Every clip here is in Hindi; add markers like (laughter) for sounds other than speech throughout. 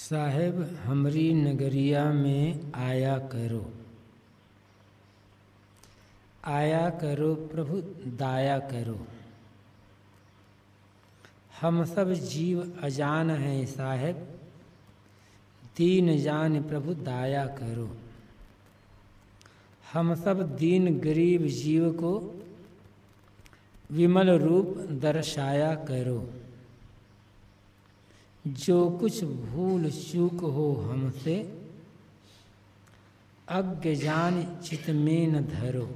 साहेब, हमरी नगरिया में आया करो। आया करो, प्रभु, दाया करो। हम सब जीव अजान हैं साहेब। दीन जान प्रभु, दाया करो। हम सब दीन गरीब जीव को विमल रूप दर्शाया करो। जो कुछ भूल चूक हो हमसे अज्ञान चित में न धरो।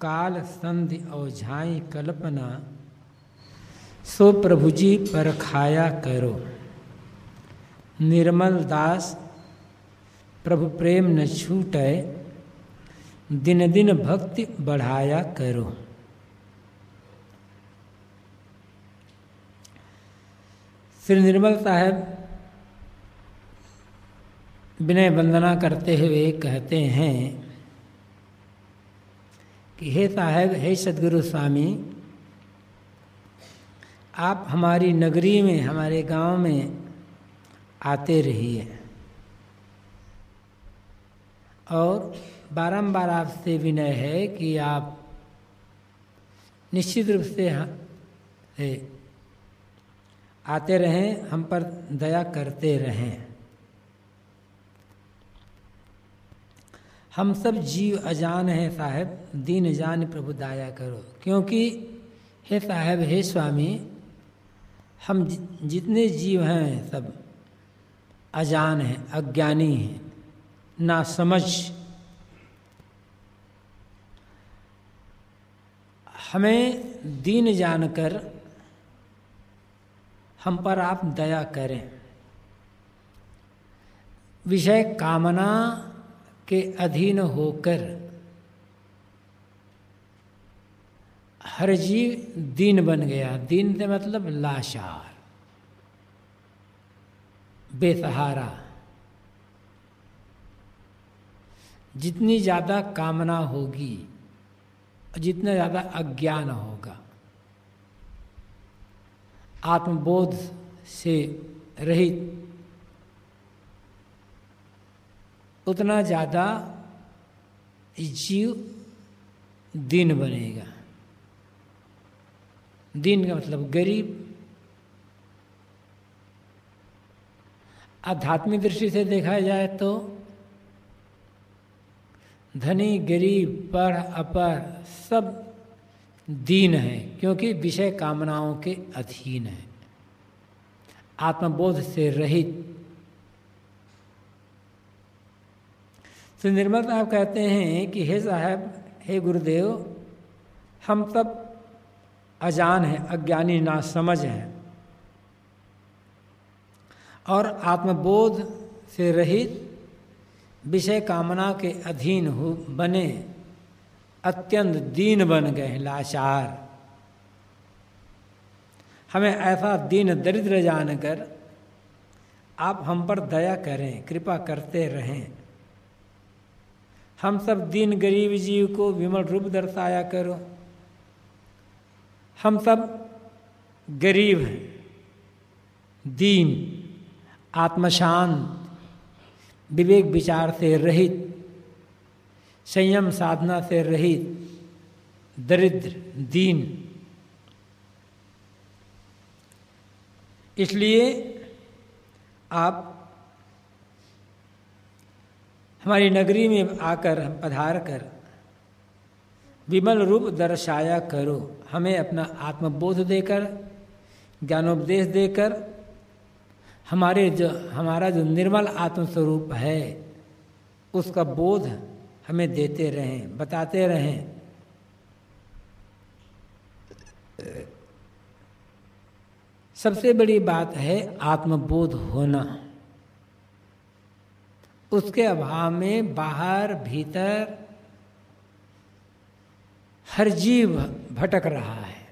काल संधि औझाई कल्पना, सो प्रभु जी परखाया करो। निर्मल दास, प्रभु प्रेम न छूटे, दिन दिन भक्ति बढ़ाया करो। श्री निर्मल साहब विनय वंदना करते हुए कहते हैं कि हे साहब, हे सदगुरु स्वामी, आप हमारी नगरी में, हमारे गाँव में आते रहिए। और बारंबार आपसे विनय है कि आप निश्चित रूप से आते रहें, हम पर दया करते रहें। हम सब जीव अजान हैं साहब, दीन जान प्रभु दाया करो। क्योंकि, हे साहब, हे स्वामी, हम जितने जीव हैं, सब अजान हैं, अज्ञानी हैं, ना समझ। हमें दीन जानकर हम पर आप दया करें। विषय कामना के अधीन होकर हर जीव दीन बन गया। दीन से मतलब लाचार, बेसहारा। जितनी ज़्यादा कामना होगी, जितना ज़्यादा अज्ञान होगा आत्मबोध से रहित। उतना ज़्यादा जीव दिन बनेगा। दिन का मतलब गरीब। आध्यात्मिक दृष्टि से देखा जाए तो धनी, गरीब, पढ़, अपर सब दीन है, क्योंकि विषय कामनाओं के अधीन है। आत्मबोध से रहित। तो निर्मल साहब कहते हैं कि, हे साहब, हे गुरुदेव, हम सब अजान हैं, अज्ञानी ना समझ हैं। और आत्मबोध से रहित विषय कामना के अधीन हो, बने। अत्यंत दीन बन गए हैं, लाचार। हमें ऐसा दीन दरिद्र जानकर आप हम पर दया करें, कृपा करते रहें। हम सब दीन गरीब जीव को विमल रूप दर्शाया करो। हम सब गरीब हैं, दीन, आत्मशांत, विवेक विचार से रहित। संयम साधना से रहित, दरिद्र, दीन। इसलिए आप हमारी नगरी में आकर हम पधार कर विमल रूप दर्शाया करो। हमें अपना आत्मबोध देकर, ज्ञानोपदेश देकर, हमारे जो, हमारा जो निर्मल आत्मस्वरूप है, उसका बोध हमें देते रहें बताते रहें। सबसे बड़ी बात है आत्मबोध होना। उसके अभाव में बाहर भीतर हर जीव भटक रहा है।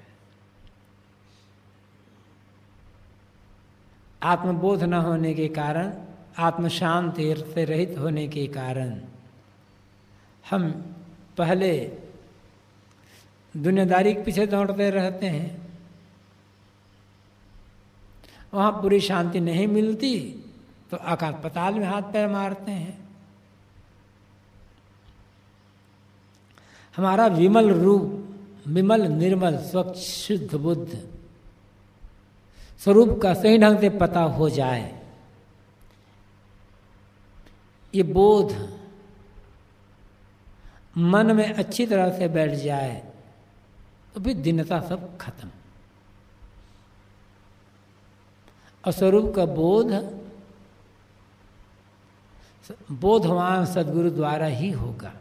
आत्मबोध न होने के कारण आत्मशांति से रहित होने के कारण हम पहले दुनियादारी के पीछे दौड़ते रहते हैं। वहाँ पूरी शांति नहीं मिलती तो आकाश पताल में हाथ पैर मारते हैं। हमारा विमल रूप, विमल, निर्मल, स्वच्छ, शुद्ध, बुद्ध स्वरूप का सही ढंग से पता हो जाए। ये बोध मन में अच्छी तरह से बैठ जाए तो फिर दिनता सब खत्म। अस्वरूप का बोध बोधवान सदगुरु द्वारा ही होगा।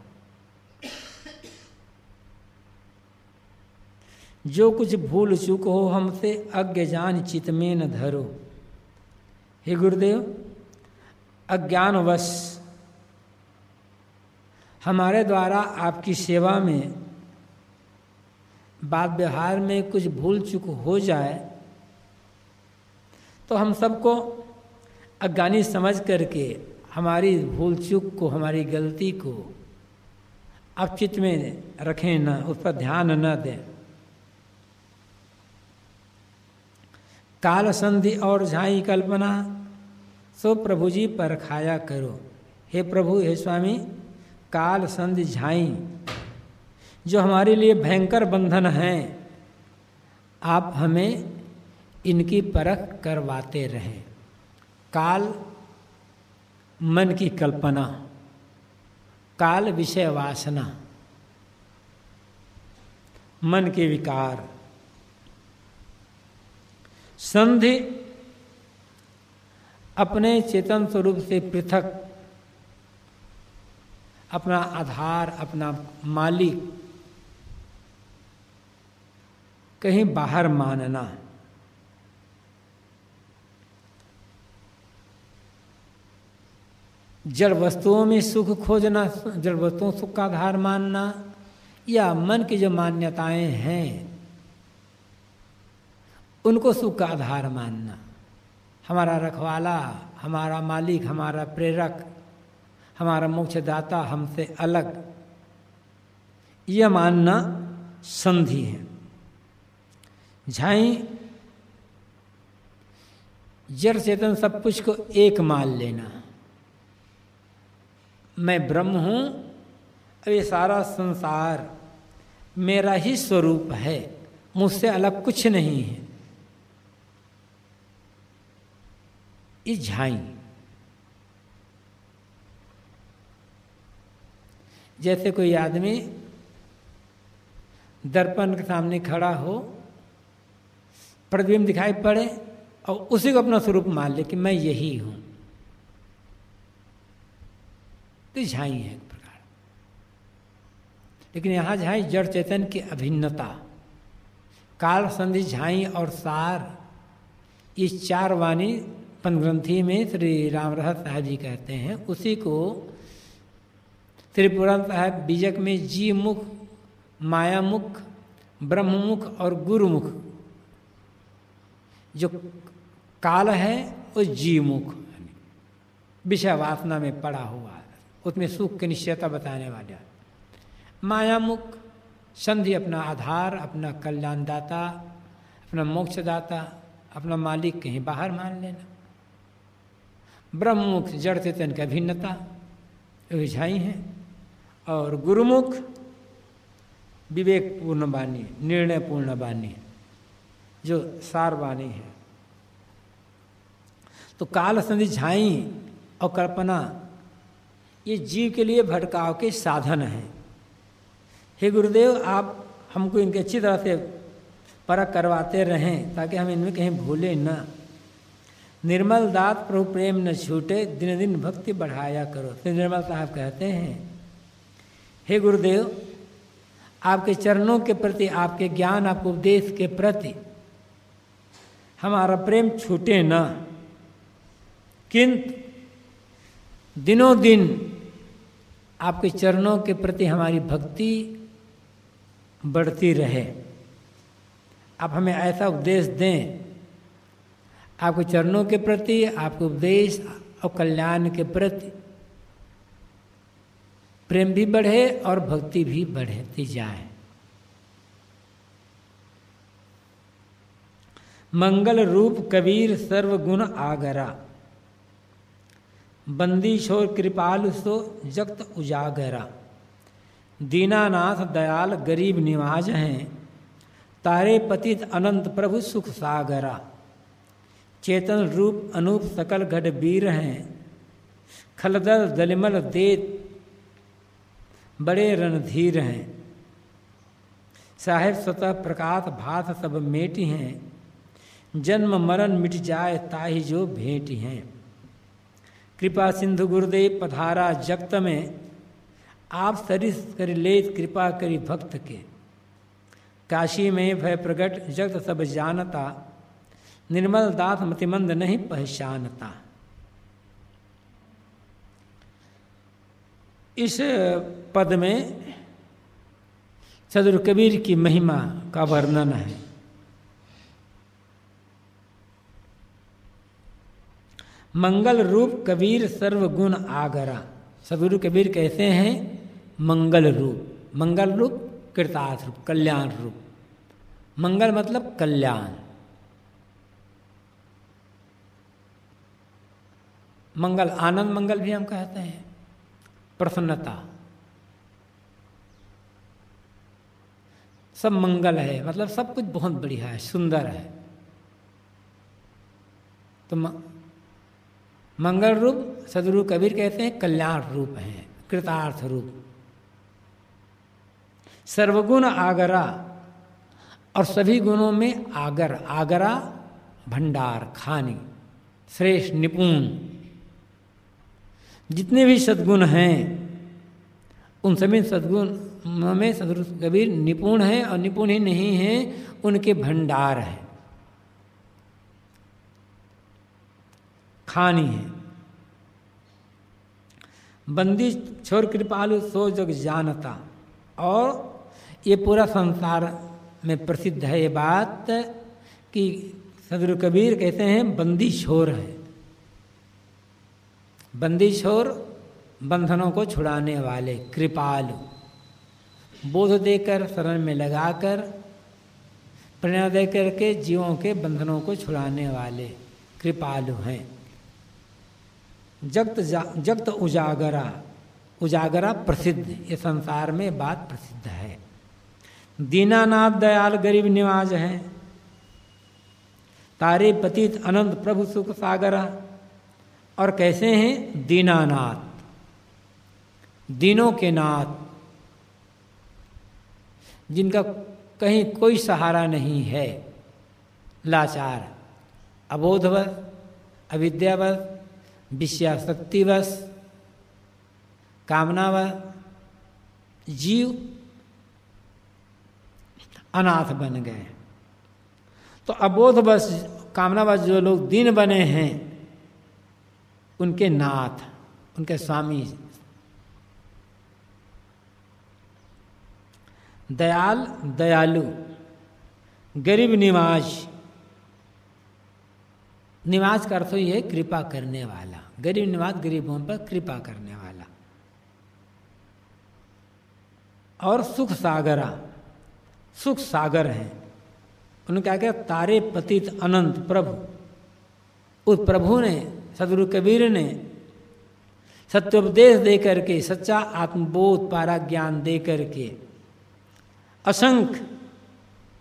जो कुछ भूल चूक हो, हमसे अज्ञ जान चित में न धरो। हे गुरुदेव, अज्ञानवश हमारे द्वारा आपकी सेवा में, बात व्यवहार में कुछ भूल चूक हो जाए तो हम सबको अज्ञानी समझ करके हमारी भूल चूक को, हमारी गलती को आप चित्त में रखें न, उस पर ध्यान न दें। काल संधि और झाई कल्पना, सो प्रभु जी पर खाया करो। हे प्रभु, हे स्वामी काल संधि झाई, जो हमारे लिए भयंकर बंधन हैं, आप हमें इनकी परख करवाते रहें। काल, मन की कल्पना, काल विषय वासना, मन के विकार। संधि अपने चेतन स्वरूप से पृथक अपना आधार, अपना मालिक कहीं बाहर मानना। जड़ वस्तुओं में सुख खोजना, जड़ वस्तुओं सुख का आधार मानना, या मन की जो मान्यताएँ हैं, उनको सुख का आधार मानना। हमारा रखवाला, हमारा मालिक, हमारा प्रेरक हमारा मोक्षदाता हमसे अलग। यह मानना संधि है। झाई, जड़ चेतन सब कुछ को एक मान लेना। मैं ब्रह्म हूँ, अब ये सारा संसार मेरा ही स्वरूप है, मुझसे अलग कुछ नहीं है। ये झाई। जैसे कोई आदमी दर्पण के सामने खड़ा हो, प्रतिबिंब दिखाई पड़े और उसी को अपना स्वरूप मान ले कि मैं यही हूँ। तो झाई है एक प्रकार। लेकिन यहाँ झाई जड़ चेतन की अभिन्नता। काल संधि, झाई और सार, ये चार वाणी पंचग्रंथी में श्री राम रहत साहब जी कहते हैं, उसी को त्रिपुराण साहब बीजक में जी मुख माया मुख ब्रह्ममुख और गुरुमुख। जो काल है, वो जीमुख विषय वासना में पड़ा हुआ है। उसमें सुख की निश्चयता बताने वाले मायामुख, संधि अपना आधार, अपना कल्याणदाता, अपना मोक्षदाता, अपना मालिक कहीं बाहर मान लेना। ब्रह्ममुख जड़ चेतन की अभिन्नता विझाई है। और गुरुमुख विवेक पूर्ण वाणी निर्णय पूर्ण वाणी, जो सार वाणी है। तो काल संधि झाई और कल्पना, ये जीव के लिए भटकाव के साधन है। हे गुरुदेव, आप हमको इनके अच्छी तरह से परख करवाते रहें, ताकि हम इनमें कहीं भूले न। निर्मल दात प्रभु प्रेम न छूटे दिन दिन भक्ति बढ़ाया करो। तो निर्मल साहब कहते हैं हे गुरुदेव, आपके चरणों के प्रति, आपके ज्ञान, आपके उपदेश के प्रति हमारा प्रेम छूटे न। किंतु दिनों दिन आपके चरणों के प्रति हमारी भक्ति बढ़ती रहे। आप हमें ऐसा उपदेश दें, आपके चरणों के प्रति, आपके उपदेश और कल्याण के प्रति प्रेम भी बढ़े और भक्ति भी बढ़ती जाए। मंगल रूप कबीर सर्वगुण आगरा। बंदी छोर कृपाल सो जगत उजागरा। दीनानाथ दयाल गरीब निवाज हैं। तारे पतित अनंत प्रभु सुख सागरा। चेतन रूप अनूप सकल गढ़ वीर हैं। खलदल दलिमल देत बड़े रणधीर हैं। साहेब स्वतः प्रकाश भात सब मेटी हैं। जन्म मरण मिट जाए ताही जो भेंटी हैं। कृपा सिंधु गुरुदेव पधारा जगत में। आप सरिस कर ले कृपा करी भक्त के। काशी में भय प्रगट जगत सब जानता। निर्मल दास मतिमंद नहीं पहचानता। इस पद में सदर कबीर की महिमा का वर्णन है। मंगल रूप कबीर सर्वगुण आगरा। सदगुरु कबीर कहते हैं? मंगल रूप। मंगल रूप कृतार्थ रूप, कल्याण रूप। मंगल मतलब कल्याण। मंगल, आनंद मंगल भी हम कहते हैं। प्रसन्नता। सब मंगल है मतलब सब कुछ बहुत बढ़िया है, सुंदर है। तो मंगल रूप सदगुरु कबीर कहते हैं, कल्याण रूप है, कृतार्थ रूप। सर्वगुण आगरा और सभी गुणों में आगर, आगरा, भंडार, खानी, श्रेष्ठ, निपुण। जितने भी सद्गुण हैं, उन सभी सद्गुण में सदगुरु कबीर निपुण है और निपुण ही नहीं हैं, उनके भंडार हैं। खानी है। बंदी छोर कृपालु सो जग जानता। और ये पूरा संसार में प्रसिद्ध है ये बात कि सदगुरु कबीर कहते हैं बंदी छोर है। बंदी छोर बंधनों को छुड़ाने वाले कृपालु। बोध देकर शरण में लगाकर प्रेरणा दे करके जीवों के बंधनों को छुड़ाने वाले कृपालु हैं। जगत जगत उजागरा उजागरा प्रसिद्ध, ये संसार में बात प्रसिद्ध है। दीनानाथ दयाल गरीब निवाज है। तारे पतित अनंत प्रभु सुख सागरा और कैसे हैं? दीनानाथ। दिनों के नाथ। जिनका कहीं कोई सहारा नहीं है। लाचार। अबोधवश, अविद्यावश विषयाशक्तिवश कामनावश, जीव अनाथ बन गए। तो अबोधवश, कामनावश जो लोग दिन बने हैं उनके नाथ, उनके स्वामी। दयाल, दयालु, गरीब निवाज निवास का अर्थ ये कृपा करने वाला। गरीब निवास गरीबों पर कृपा करने वाला। और सुख सागरा, सुख सागर हैं। उन्होंने क्या किया तारे पतित अनंत प्रभु। उस प्रभु ने सदगुरु कबीर ने सत्योपदेश दे करके, सच्चा आत्मबोध पारा ज्ञान दे करके असंख्य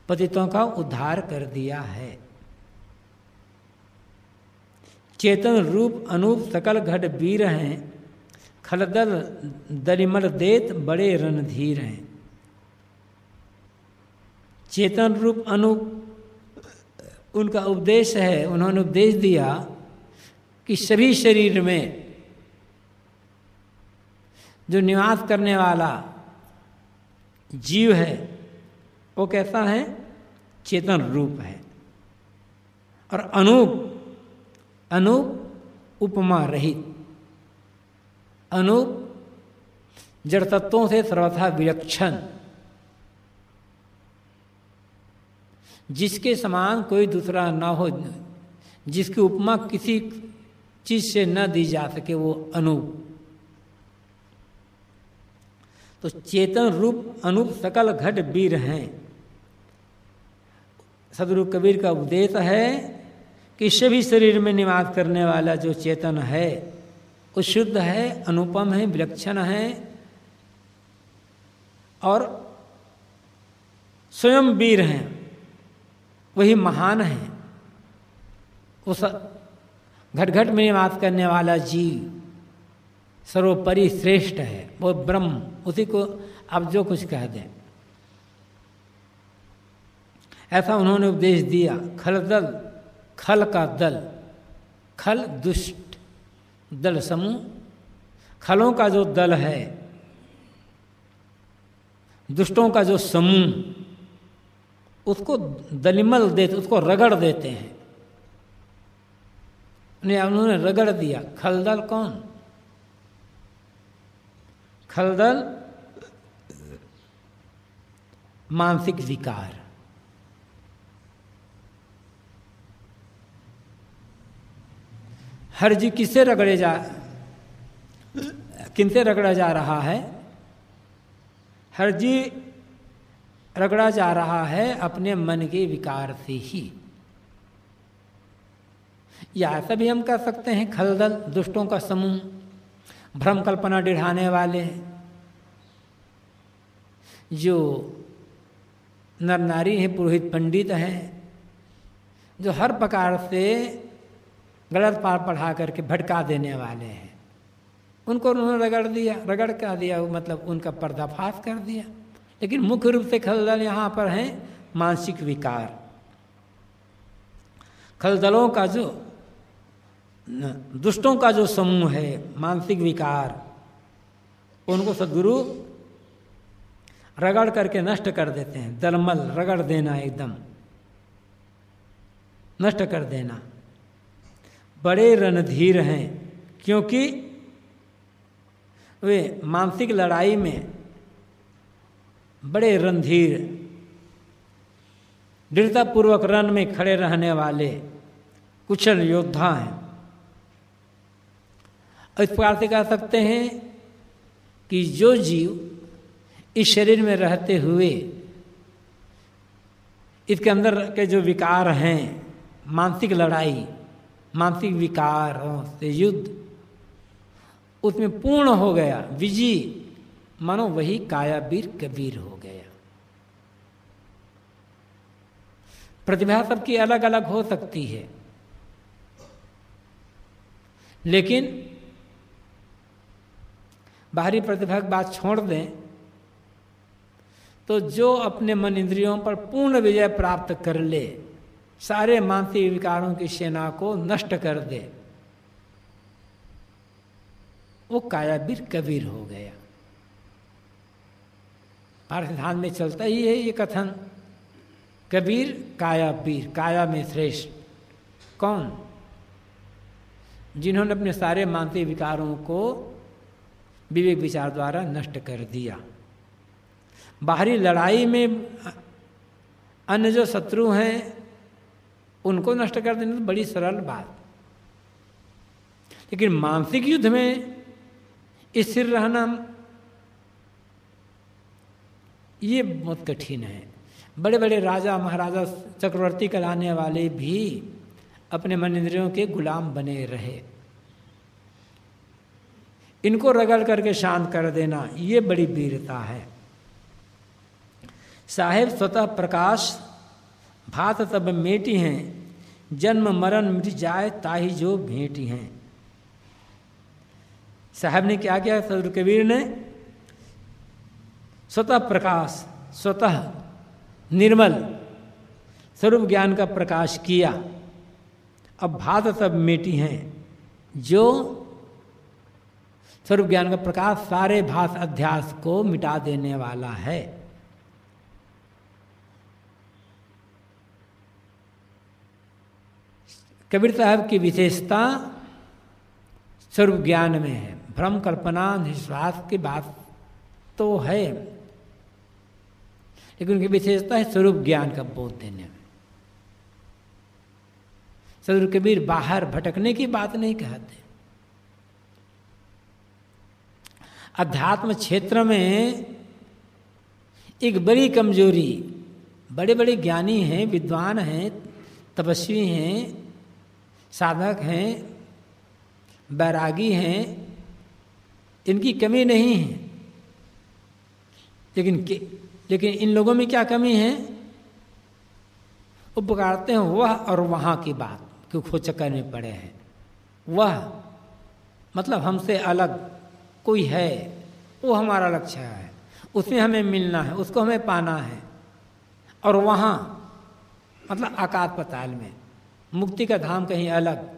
पतितों का उद्धार कर दिया है। चेतन रूप अनूप सकल घट वीर हैं, खलदल दरिमल देत बड़े रणधीर हैं। चेतन रूप अनूप, उनका उपदेश है, उन्होंने उपदेश दिया कि सभी शरीर में जो निवास करने वाला जीव है, वो कैसा है? चेतन रूप है। और अनूप अनूप उपमा रहित। अनूप जड़ तत्वों से सर्वथा विलक्षण। जिसके समान कोई दूसरा ना हो, जिसकी उपमा किसी चीज़ से न दी जा सके वो अनूप। तो चेतन रूप अनूप सकल घट वीर हैं। सदगुरु कबीर का उपदेश है कि सभी शरीर में निवास करने वाला जो चेतन है, वो शुद्ध है, अनुपम है, विलक्षण है और स्वयं वीर हैं, वही महान है। उस घट घट में निवास करने वाला जीव सर्वोपरि श्रेष्ठ है। वो ब्रह्म, उसी को आप जो कुछ कह दें। ऐसा उन्होंने उपदेश दिया, खल दल, खल का दल, खल दुष्ट दल समूह, खलों का जो दल है, दुष्टों का जो समूह, उसको दलिमल देते, उसको रगड़ देते हैं। उन्होंने रगड़ दिया, खलदल कौन? खलदल मानसिक विकार। हर जी किससे रगड़े जा, किनसे रगड़ा जा रहा है? हर जी रगड़ा जा रहा है अपने मन के विकार से ही। या ऐसा भी हम कह सकते हैं, खलदल दुष्टों का समूह, भ्रम कल्पना डिढ़ाने वाले, जो नर नारी हैं, पुरोहित पंडित हैं, जो हर प्रकार से गलत पार पढ़ा करके भटका देने वाले हैं। उनको उन्होंने रगड़ दिया, रगड़ कर दिया मतलब उनका पर्दाफाश कर दिया। लेकिन मुख्य रूप से खलदल यहाँ पर हैं, मानसिक विकार। खलदलों का जो दुष्टों का जो समूह है, मानसिक विकार, उनको सदगुरु रगड़ करके नष्ट कर देते हैं। दलमल, रगड़ देना एकदम। नष्ट कर देना। बड़े रणधीर हैं, क्योंकि वे मानसिक लड़ाई में बड़े रणधीर, दृढ़तापूर्वक रण में खड़े रहने वाले कुशल योद्धा हैं। इस प्रकार से कह सकते हैं कि जो जीव इस शरीर में रहते हुए इसके अंदर के जो विकार हैं, मानसिक लड़ाई, मानसिक विकार से युद्ध, उसमें पूर्ण हो गया, विजय, मानो वही कायावीर कबीर हो गया। प्रतिभा सबकी अलग अलग हो सकती है। लेकिन बाहरी प्रतिभा की बात छोड़ दें तो जो अपने मन इंद्रियों पर पूर्ण विजय प्राप्त कर ले, सारे मानसिक विकारों की सेना को नष्ट कर दे, वो कायावीर कबीर हो गया। सिद्धांत में चलता ही है ये कथन। कबीर कायावीर काया में श्रेष्ठ। कौन? जिन्होंने अपने सारे मानसिक विकारों को विवेक विचार द्वारा नष्ट कर दिया। बाहरी लड़ाई में अन्य जो शत्रु हैं, उनको नष्ट कर देना तो बड़ी सरल बात। लेकिन मानसिक युद्ध में स्थिर रहना ये बहुत कठिन है। बड़े बड़े राजा, महाराजा, चक्रवर्ती कहलाने वाले भी अपने मन इंद्रियों के गुलाम बने रहे। इनको रगड़ करके शांत कर देना, ये बड़ी वीरता है। साहेब, स्वतः प्रकाश, भात तब मेटी हैं, जन्म मरण मिट जाए ताही जो भेंटी हैं। साहब ने क्या किया सदर कबीर ने? स्वतः प्रकाश, स्वतः निर्मल, स्वरूप ज्ञान का प्रकाश किया। अब भात तब मेटी हैं, जो स्वरूप ज्ञान का प्रकाश सारे भाष अध्यास को मिटा देने वाला है। कबीर साहब की विशेषता स्वरूप ज्ञान में है। भ्रम कल्पना निश्वास की बात तो है, लेकिन उनकी विशेषता है स्वरूप ज्ञान का बोध देने में। सदर कबीर बाहर भटकने की बात नहीं कहते। अध्यात्म क्षेत्र में एक बड़ी कमज़ोरी, बड़े बड़े ज्ञानी हैं, विद्वान हैं, तपस्वी हैं, साधक हैं, बैरागी हैं, इनकी कमी नहीं है। लेकिन लेकिन इन लोगों में क्या कमी है? वो पुकारते हैं वह और वहाँ की बात क्यों खो चक्कर में पड़े हैं। वह मतलब हमसे अलग कोई है, वो हमारा लक्ष्य है। उसमें हमें मिलना है, उसको हमें पाना है। और वहाँ मतलब आकाश पताल में, मुक्ति का धाम कहीं अलग।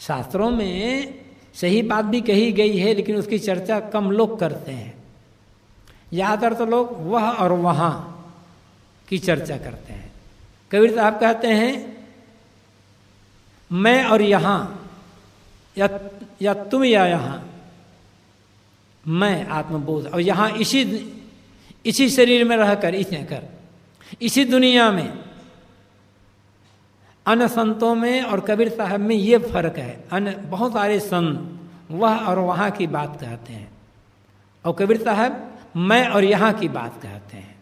शास्त्रों में सही बात भी कही गई है, लेकिन उसकी चर्चा कम लोग करते हैं। ज़्यादातर तो लोग वह और वहाँ की चर्चा करते हैं। कबीर साहब कहते हैं, मैं और यहाँ या या तुम या यहाँ मैं आत्मबोध। और यहाँ इसी इसी शरीर में रहकर इसे कर। इसी दुनिया में अन्य संतों में और कबीर साहब में ये फ़र्क है। अन्य बहुत सारे संत वह और वहाँ की बात कहते हैं। और कबीर साहब, मैं और यहाँ की बात कहते हैं।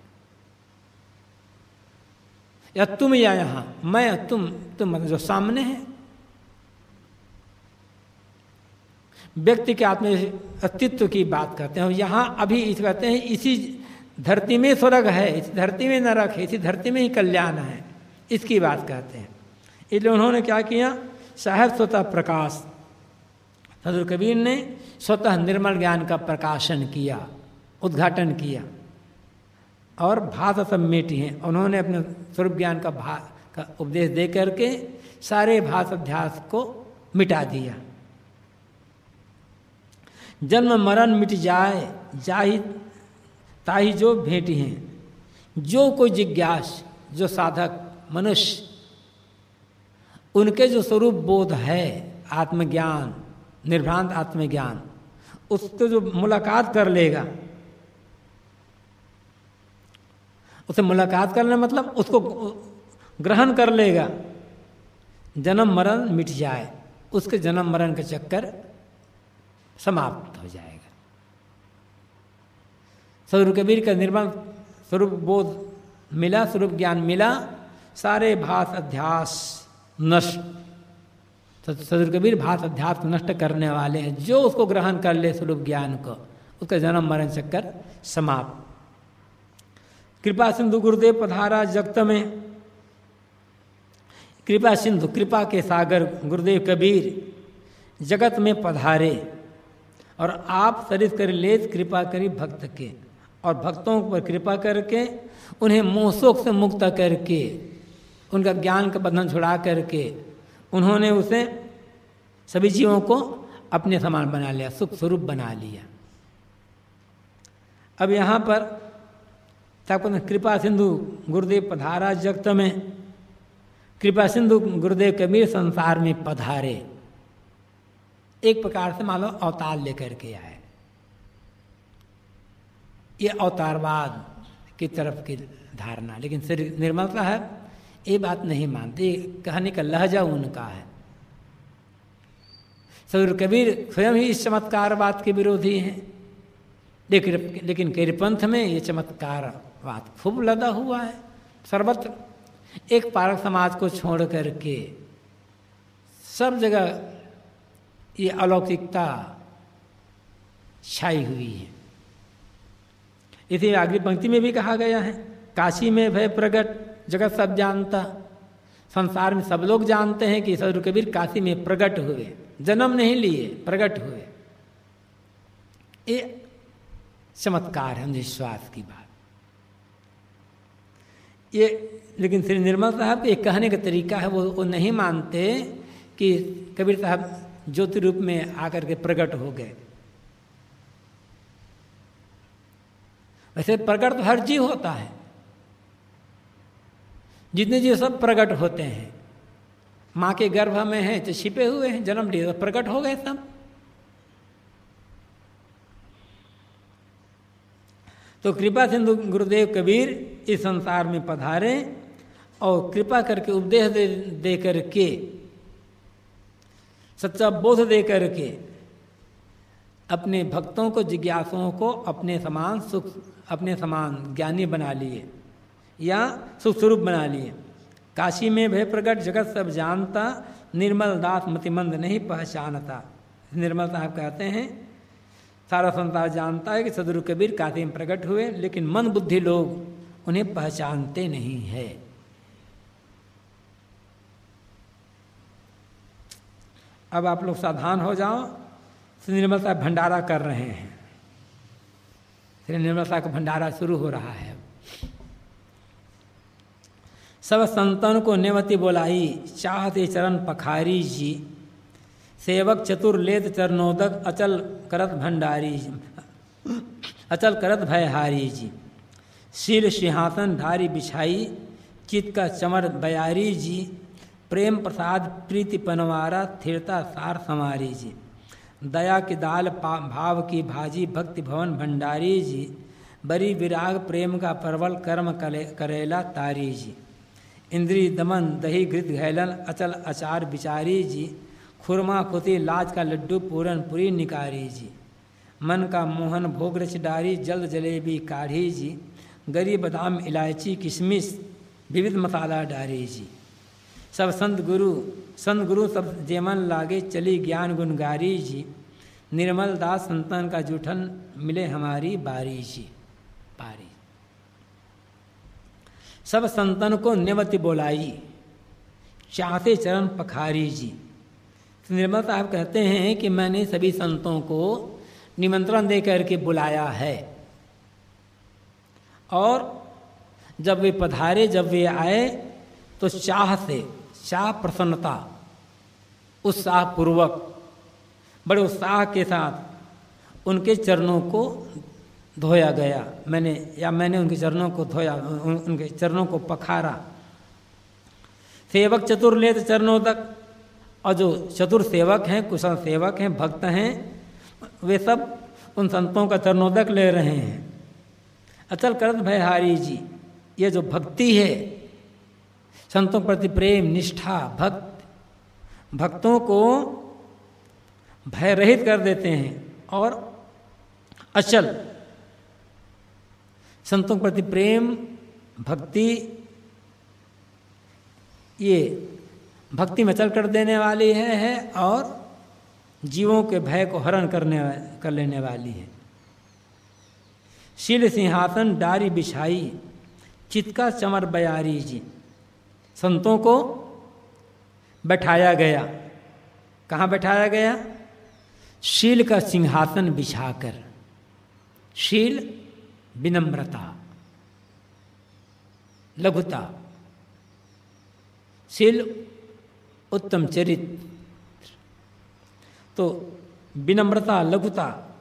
या तुम या यहाँ मैं, तुम तुम मतलब जो सामने है व्यक्ति के आत्म अस्तित्व की बात करते हैं। यहाँ अभी इस कहते हैं, इसी धरती में स्वर्ग है, इस धरती में नरक है, इसी धरती में ही कल्याण है। इसकी बात कहते हैं। इसलिए उन्होंने क्या किया? साहब स्वतः प्रकाश। सदुर कबीर ने स्वतः निर्मल ज्ञान का प्रकाशन किया, उद्घाटन किया। और भाष सब मेटी हैं। उन्होंने अपने स्वरूप ज्ञान का भा का उपदेश दे करके सारे भाष अध्यास को मिटा दिया। जन्म मरण मिट जाए, जाहि, ताही जो भेटी हैं। जो कोई जिज्ञास, जो साधक, मनुष्य, उनके जो स्वरूप बोध है, आत्मज्ञान, निर्भ्रांत आत्मज्ञान उसको जो मुलाकात कर लेगा, उसे मुलाकात करने मतलब उसको ग्रहण कर लेगा। जन्म मरण मिट जाए, उसके जन्म मरण के चक्कर समाप्त हो जाएगा। स्वरूप कबीर का निर्मल स्वरूप बोध मिला, स्वरूप ज्ञान मिला, सारे भाष अध्यास नष्ट। सदर कबीर भात अध्यात्म नष्ट करने वाले हैं। जो उसको ग्रहण कर ले स्वरूप ज्ञान को, उसका जन्म मरण चक्कर समाप्त। कृपा सिंधु गुरुदेव पधारा जगत में। कृपा सिंधु, कृपा के सागर गुरुदेव कबीर जगत में पधारे। और आप शरीर कर ले कृपा करी भक्त के। और भक्तों पर कृपा करके, उन्हें मोहशोक से मुक्त करके, उनका ज्ञान का बंधन छुड़ा करके, उन्होंने उसे सभी जीवों को अपने समान बना लिया, सुख स्वरूप बना लिया। अब यहाँ पर ताकि कृपा सिंधु गुरुदेव पधारा जगत में, कृपा सिंधु गुरुदेव कबीर संसार में पधारे। एक प्रकार से मान अवतार लेकर के आए। ये अवतारवाद की तरफ़ की धारणा, लेकिन श्री निर्मलता है, ये बात नहीं मानते कहने का लहजा उनका है। सदुर कबीर स्वयं ही इस चमत्कार बात के विरोधी हैं। लेकिन लेकिन कैरपंथ में ये चमत्कार बात खूब लदा हुआ है, सर्वत्र। एक पारक समाज को छोड़ करके सब जगह ये अलौकिकता छाई हुई है। इसी अगली पंक्ति में भी कहा गया है। काशी में भय प्रगट, जगत सब जानता। संसार में सब लोग जानते हैं कि सदर कबीर काशी में प्रकट हुए। जन्म नहीं लिए प्रकट हुए। ये चमत्कार है अंधविश्वास की बात। ये, लेकिन श्री निर्मल साहब के कहने का तरीका है, वो वो नहीं मानते कि कबीर साहब ज्योति रूप में आकर के प्रकट हो गए। वैसे प्रकट तो हर जीव होता है। जितने जीव सब प्रकट होते हैं। माँ के गर्भ में हैं तो छिपे हुए हैं जन्म लिए तो प्रकट हो गए सब। तो कृपा सिंधु गुरुदेव कबीर इस संसार में पधारे और कृपा करके उपदेश दे, दे करके सच्चा बोध दे करके अपने भक्तों को, जिज्ञासुओं को अपने समान सुख, अपने समान ज्ञानी बना लिए, या सुख स्वरूप बना लिए। काशी में भय प्रकट जगत सब जानता, निर्मल दास मतिमंद नहीं पहचानता। निर्मल साहब कहते हैं, सारा संसार जानता है कि सदरु कबीर काशी में प्रकट हुए, लेकिन मन बुद्धि लोग उन्हें पहचानते नहीं है। अब आप लोग सावधान हो जाओ। श्री निर्मल साहब भंडारा कर रहे हैं। श्री निर्मल साहब का भंडारा शुरू हो रहा है। सब संतन को नेवती बोलाई, चाहते चरण पखारी जी। सेवक चतुर लेत चरणोदक, अचल करत भंडारी अचल करत भयहारी जी। शील सिंहासन धारी बिछाई, चित का चमर बयारी जी। प्रेम प्रसाद प्रीति पनवारा, स्थिरता सार समारी जी। दया की दाल भाव की भाजी, भक्ति भवन भंडारी जी। बरी विराग, प्रेम का परवल, कर्म करेला तारी जी। इंद्री दमन, दही घृत घैलन, अचल अचार बिचारी जी। खुरमा खुती, लाज का लड्डू, पूरन पूरी निकारी जी। मन का मोहन, भोग रच डारी, जल्द जलेबी काढ़ी जी। गरी बादाम इलायची, किशमिश, विविध मसाला डारी जी। सब संत गुरु संत गुरु सब जेमन लागे चली ज्ञान गुनगारी जी। निर्मल दास संतन का जूठन मिले हमारी बारी जी। बारी। सब संतन को निवति बोलाई, चाहते चरण पखारी जी। निर्मल साहब कहते हैं कि मैंने सभी संतों को निमंत्रण दे करके बुलाया है। और जब वे पधारे, जब वे आए तो चाह से चाह प्रसन्नता उत्साह पूर्वक बड़े उत्साह के साथ उनके चरणों को धोया गया। मैंने या मैंने उनके चरणों को धोया उन, उनके चरणों को पखारा। सेवक चतुर लेत चरणों तक और जो चतुर सेवक हैं कुशल सेवक हैं भक्त हैं वे सब उन संतों का चरणोदक ले रहे हैं। अचल करत भयहारी जी ये जो भक्ति है संतों प्रति प्रेम निष्ठा भक्त भक्तों को भय रहित कर देते हैं और अचल। संतों प्रति प्रेम भक्ति ये भक्ति में चल कर देने वाली है, है और जीवों के भय को हरण करने कर लेने वाली है। शील सिंहासन डारी बिछाई चित्का चमर बयारी जी। संतों को बैठाया गया। कहाँ बैठाया गया? शील का सिंहासन बिछाकर। शील विनम्रता, लघुता। शील उत्तम चरित्र। तो विनम्रता, लघुता,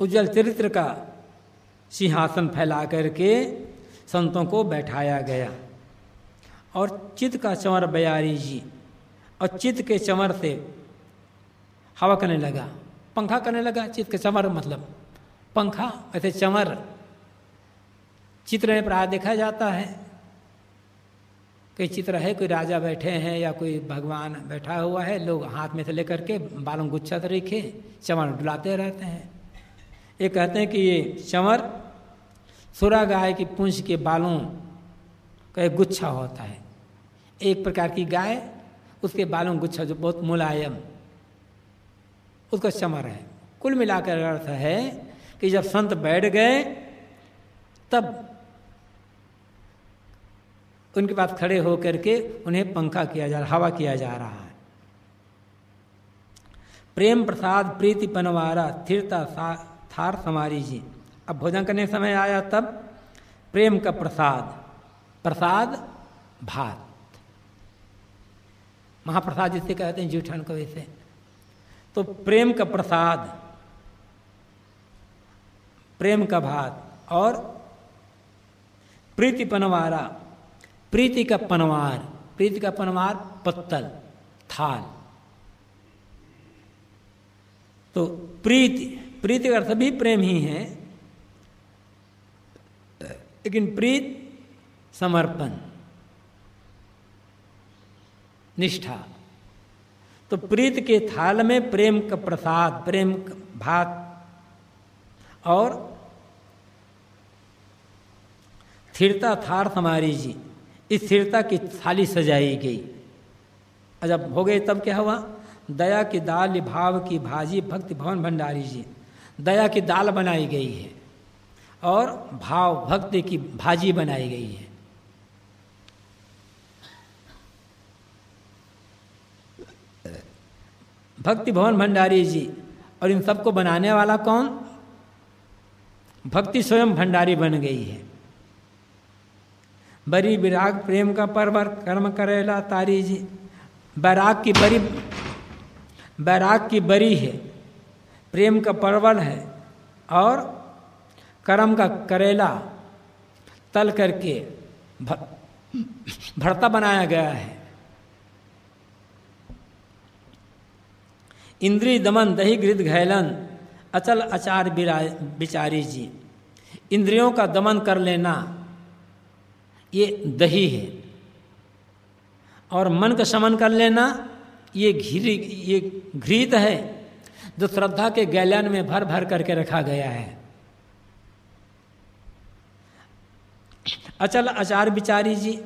उज्जवल चरित्र का सिंहासन फैला करके संतों को बैठाया गया। और चित्त का चंवर बयारी जी, और चित्त के चंवर से हवा करने लगा। पंखा करने लगा, चित्त के चंवर मतलब पंखा, ऐसे चंवर चित्र में प्राय देखा जाता है, कोई चित्र है, कोई राजा बैठे हैं या कोई भगवान बैठा हुआ है, लोग हाथ में से लेकर के बालों गुच्छा तरीके चमर डुलाते रहते हैं। ये कहते हैं कि ये चंवर सुरा गाय की पूंछ के बालों का एक गुच्छा होता है। एक प्रकार की गाय, उसके बालों गुच्छा जो बहुत मुलायम, उसका चमर है। कुल मिलाकर अर्थ है कि जब संत बैठ गए, तब उनके पास खड़े होकर के उन्हें पंखा किया जा रहा हवा किया जा रहा है। प्रेम प्रसाद, प्रीति पनवारा, स्थिरता थार समारी जी अब भोजन करने समय आया तब प्रेम का प्रसाद प्रसाद भात। महाप्रसाद जिसे कहते हैं, जूठन को वैसे। तो प्रेम का प्रसाद, प्रेम का भात और प्रीति पनवारा, प्रीति का पनवार, प्रीति का पनवार पत्तल, थाल। तो प्रीति प्रीति का अर्थ भी प्रेम ही है लेकिन प्रीत, समर्पण, निष्ठा। तो प्रीत के थाल में प्रेम का प्रसाद, प्रेम का भात और स्थिरता थार हमारी जी। इस स्थिरता की थाली सजाई गई। जब हो गए तब क्या हुआ? दया की दाल भाव की भाजी, भक्ति भवन भंडारी जी। दया की दाल बनाई गई है। और भाव भक्ति की भाजी बनाई गई है। भक्ति भवन भंडारी जी, और इन सबको बनाने वाला कौन? भक्ति स्वयं भंडारी बन गई है। बरी विराग प्रेम का परवर कर्म करेला तारी जी। बैराग की बरी, बैराग की बरी है। प्रेम का परवल है और कर्म का करेला तल करके भरता बनाया गया है। इंद्री दमन, दही गृद घैलन, अचल अचार बिचारी जी, इंद्रियों का दमन कर लेना, ये दही है। और मन का शमन कर लेना, ये ये घृत है, जो श्रद्धा के गैलन में भर भर करके रखा गया है। अचल आचार विचारी जी,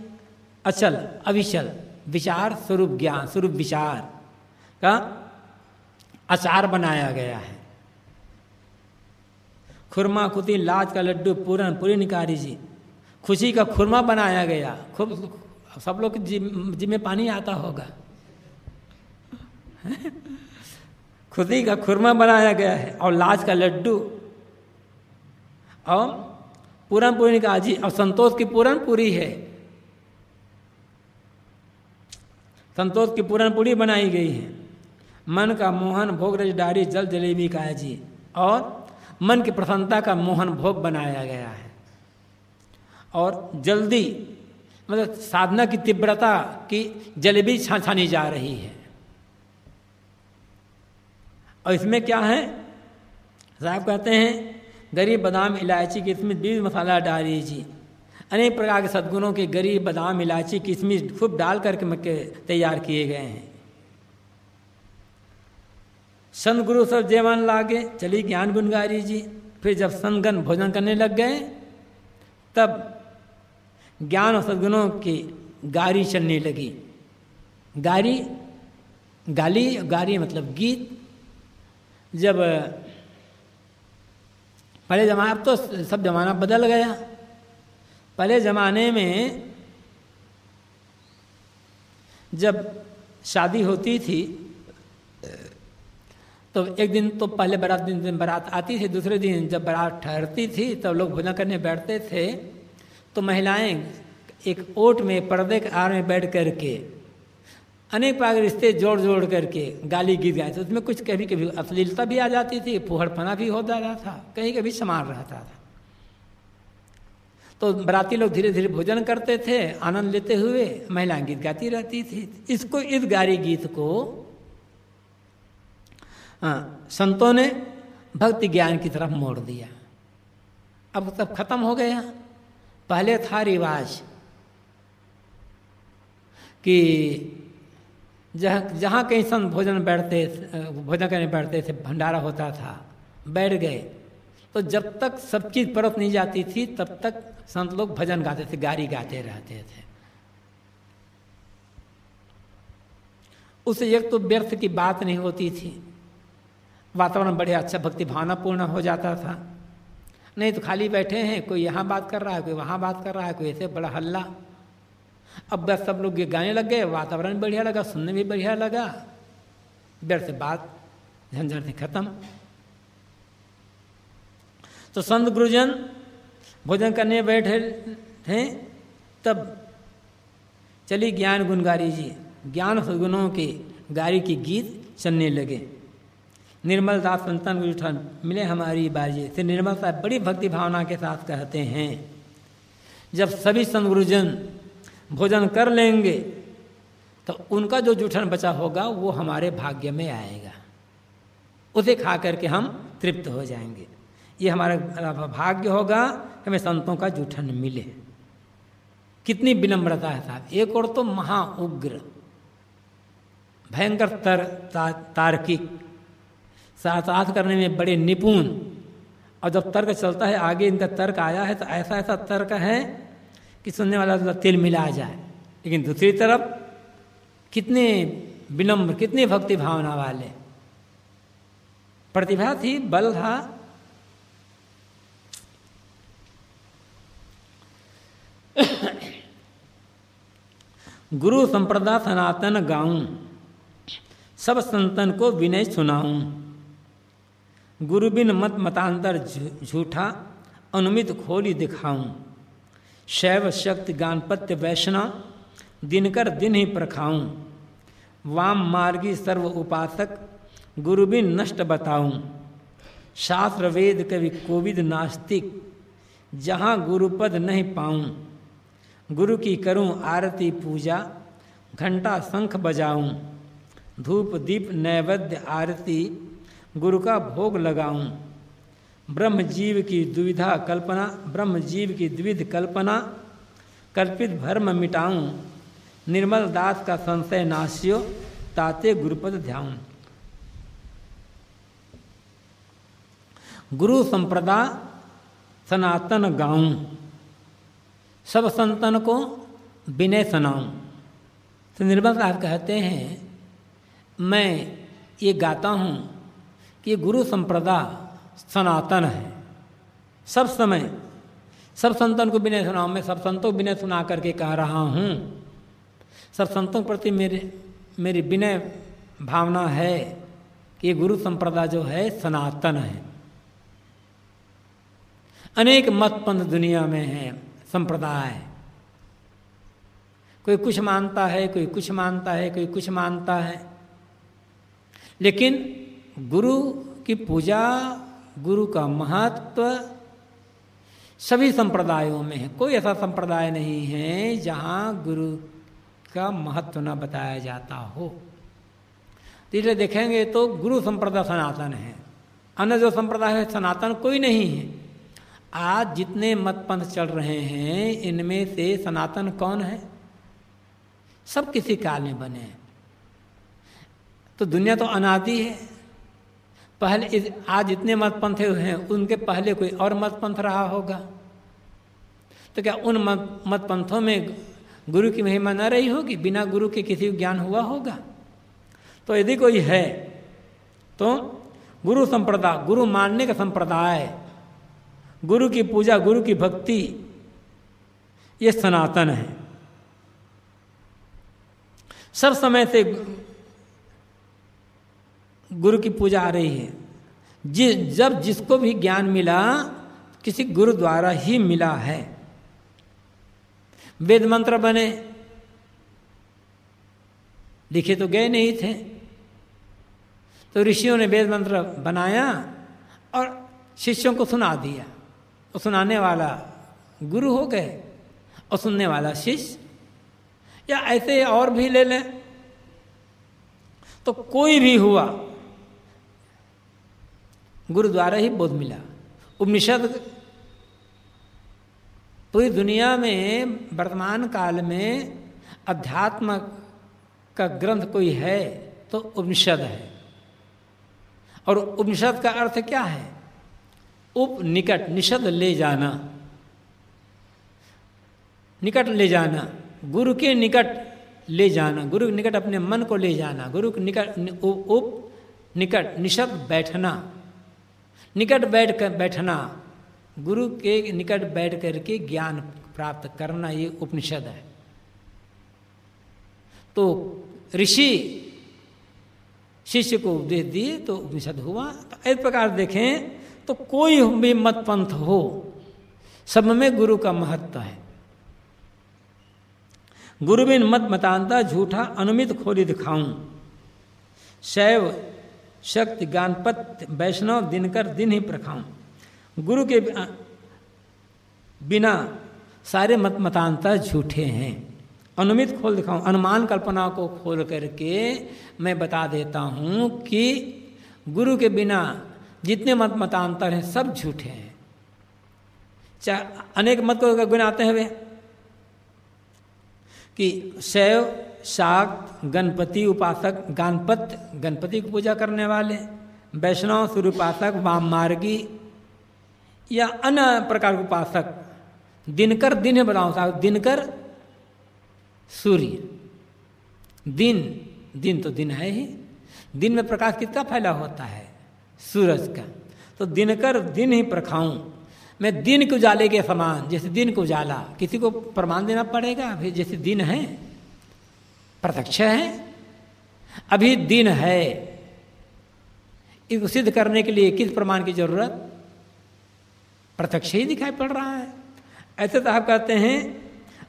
अचल अविचल, विचार स्वरूप ज्ञान, स्वरूप विचार का अचार बनाया गया है। खुरमा खुती लाज का लड्डू, पूरन, पूरी निकारी जी, खुशी का खुरमा बनाया गया। खूब, सब लोग जी में पानी आता होगा। (laughs) खुशी का खुरमा बनाया गया है और लाज का लड्डू, और पूरन पूरी का जी और संतोष की पूरन पूरी है। संतोष की पूरन पूरी बनाई गई है। मन का मोहन भोग रज डारी जल जलेबी का जी, और मन की प्रसन्नता का मोहन भोग बनाया गया है। और जल्दी मतलब साधना की तीव्रता की जलेबी छाछानी जा रही है। और इसमें क्या है? साहब कहते हैं गरीब बादाम इलायची किसमिस बीज मसाला डाली जी अनेक प्रकार के सदगुणों के गरीब बादाम इलायची किसमिस खूब डाल करके तैयार किए गए हैं। संत गुरु सब जेवन लागे चली ज्ञान गुनगारी जी फिर जब संतगण भोजन करने लग गए, तब ज्ञान और सदगुणों की गारी चलने लगी। गारी, गाली, गारी मतलब गीत। जब पहले जमाना, अब तो सब जमाना बदल गया। पहले ज़माने में जब शादी होती थी तो एक दिन तो पहले बारात दिन दिन बारात आती थी, दूसरे दिन जब बारात ठहरती थी, तब तो लोग भोजन करने बैठते थे तो महिलाएँ एक ओट में, पर्दे के आर में बैठ करके अनेक प्रकार रिश्ते जोड़ जोड़ करके गाली गीत गाए थे। उसमें कुछ कभी कभी अश्लीलता भी आ जाती थी फुहड़पना भी हो रहा था कहीं कभी समान रहता था। तो बराती लोग धीरे धीरे भोजन करते थे आनंद लेते हुए महिलाएँ गीत गाती रहती थी। इसको इस गारी गीत को हाँ, संतों ने भक्ति ज्ञान की तरफ़ मोड़ दिया। अब सब खत्म हो गया। पहले था रिवाज कि जहाँ जहाँ कहीं संत भोजन बैठते, भोजन करने बैठते थे, भंडारा होता था, बैठ गए। तो जब तक सब चीज़ परत नहीं जाती थी, तब तक संत लोग भजन गाते थे, गारी गाते रहते थे। उसे एक तो व्यर्थ की बात नहीं होती थी। वातावरण बढ़िया अच्छा भक्ति भावना पूर्ण हो जाता था। नहीं तो खाली बैठे हैं, कोई यहाँ बात कर रहा है, कोई वहाँ बात कर रहा है, कोई ऐसे बड़ा हल्ला। अब बस सब लोग गाने लग गए, वातावरण बढ़िया लगा, सुनने भी बढ़िया लगा। व्यर्थ बात, झंझट खत्म। तो संत गुरुजन भोजन करने बैठे थे तब चली ज्ञान गुनगारी जी। ज्ञान सदगुणों के गारी के गीत चलने लगे। निर्मल दास संतन गुरुठन मिले हमारी बाजी। से निर्मल साहब बड़ी भक्ति भावना के साथ कहते हैं, जब सभी संत गुरुजन भोजन कर लेंगे तो उनका जो जूठन बचा होगा वो हमारे भाग्य में आएगा। उसे खा करके हम तृप्त हो जाएँगे। ये हमारा भाग्य होगा हमें संतों का जूठन मिले। कितनी विनम्रता है साहब। एक और तो महा उग्र भयंकर तर ता, तार्किक साथ करने में बड़े निपुण। और जब तर्क चलता है आगे इनका तर्क आया है तो ऐसा ऐसा तर्क है सुनने वाला तो तिल मिला जाए। लेकिन दूसरी तरफ़, कितने विनम्र, कितने भक्ति भावना वाले। प्रतिभा थी, बल था। गुरु संप्रदा सनातन गाऊं, सब संतन को विनय सुनाऊं। गुरु बिन मत मतांतर झूठा, अनुमित खोली दिखाऊँ। शैव शक्ति गानपत्य वैष्णव दिनकर दिन ही प्रखाऊं। वाम मार्गी सर्व उपासक, गुरु बिन नष्ट बताऊँ। शास्त्र वेद कवि कोविद नास्तिक, जहाँ गुरुपद नहीं पाऊँ। गुरु की करूँ आरती पूजा, घंटा शंख बजाऊं। धूप दीप नैवेद्य आरती, गुरु का भोग लगाऊँ। ब्रह्म जीव की दुविधा कल्पना ब्रह्म जीव की द्विध कल्पना, कल्पित भर्म मिटाऊं, निर्मल दास का संशय नाश्यो, ताते गुरुपद ध्यान गुरु संप्रदा सनातन गाऊं, सब संतन को विनय सुनाऊं। तो निर्मल साहब कहते हैं, मैं ये गाता हूँ कि गुरु संप्रदा सनातन है। सब समय, सब संतन को विनय सुनाऊँ, मैं सब संतों को विनय सुना करके कह रहा हूँ। सब संतों के प्रति मेरे, मेरी विनय भावना है कि गुरु संप्रदाय जो है, सनातन है। अनेक मत पंथ दुनिया में है, संप्रदाय। कोई कुछ मानता है, कोई कुछ मानता है, कोई कुछ मानता है। लेकिन गुरु की पूजा गुरु का महत्व सभी संप्रदायों में है। कोई ऐसा संप्रदाय नहीं है जहाँ गुरु का महत्व न बताया जाता हो। तीसरे देखेंगे तो गुरु संप्रदाय सनातन है। अन्य जो संप्रदाय है, सनातन कोई नहीं है। आज जितने मत पंथ चल रहे हैं, इनमें से सनातन कौन है? सब किसी काल में बने हैं। तो दुनिया तो अनादि है। पहले इस, आज इतने मत पंथ हैं उनके पहले कोई और मत पंथ रहा होगा? तो क्या उन मत मत पंथों में गुरु की महिमा न रही होगी? बिना गुरु के किसी ज्ञान हुआ होगा? तो यदि कोई है तो गुरु संप्रदाय गुरु मानने का संप्रदाय गुरु की पूजा गुरु की भक्ति ये सनातन है। सब समय से गुरु की पूजा आ रही है। जि जब जिसको भी ज्ञान मिला, किसी गुरु द्वारा ही मिला है। वेद मंत्र बने। लिखे तो गए नहीं थे। तो ऋषियों ने वेद मंत्र बनाया और शिष्यों को सुना दिया। तो सुनाने वाला गुरु हो गए और सुनने वाला शिष्य। या ऐसे और भी ले लें। तो कोई भी हुआ गुरु द्वारा ही बोध मिला। उपनिषद पूरी दुनिया में, वर्तमान काल में अध्यात्म का ग्रंथ कोई है तो उपनिषद है। और उपनिषद का अर्थ क्या है? उप निकट निषद ले जाना। निकट ले जाना। गुरु के निकट ले जाना। गुरु के निकट अपने मन को ले जाना। गुरु के निकट उप, निकट, निषद बैठना। निकट बैठ कर बैठना, गुरु के निकट बैठ करके ज्ञान प्राप्त करना ये उपनिषद है। तो ऋषि शिष्य को उपदेश दिए तो उपनिषद हुआ। तो इस प्रकार देखें तो कोई भी मत पंथ हो, सब में गुरु का महत्व है। गुरु बिन मत मतांता, झूठा, अनुमित खोली दिखाऊँ, शैव शक्ति ज्ञानपत वैष्णव, दिनकर, दिन ही प्रखाऊं। गुरु के बिना सारे मत मतांतर झूठे हैं। अनुमित खोल दिखाऊँ, अनुमान कल्पना को खोल करके मैं बता देता हूँ कि गुरु के बिना जितने मत मतांतर हैं, सब झूठे हैं। चाहे अनेक मत को गुण आते हैं वे, कि शैव शाक्त गणपति उपासक, गानपत, गणपति की पूजा करने वाले, वैष्णव सूर्य उपासक, वाम मार्गी, या अन्य प्रकार के उपासक, दिनकर दिन बताओ साहब, दिनकर सूर्य। दिन दिन तो दिन है ही, दिन में प्रकाश कितना फैला होता है, सूरज का। तो दिनकर दिन ही प्रखाऊं, मैं दिन के उजाले के समान, जैसे दिन को उजाला, किसी को प्रमाण देना पड़ेगा अभी जैसे दिन है प्रत्यक्ष है। अभी दिन है। इसको सिद्ध करने के लिए किस प्रमाण की ज़रूरत? प्रत्यक्ष ही दिखाई पड़ रहा है। ऐसे तो आप कहते हैं,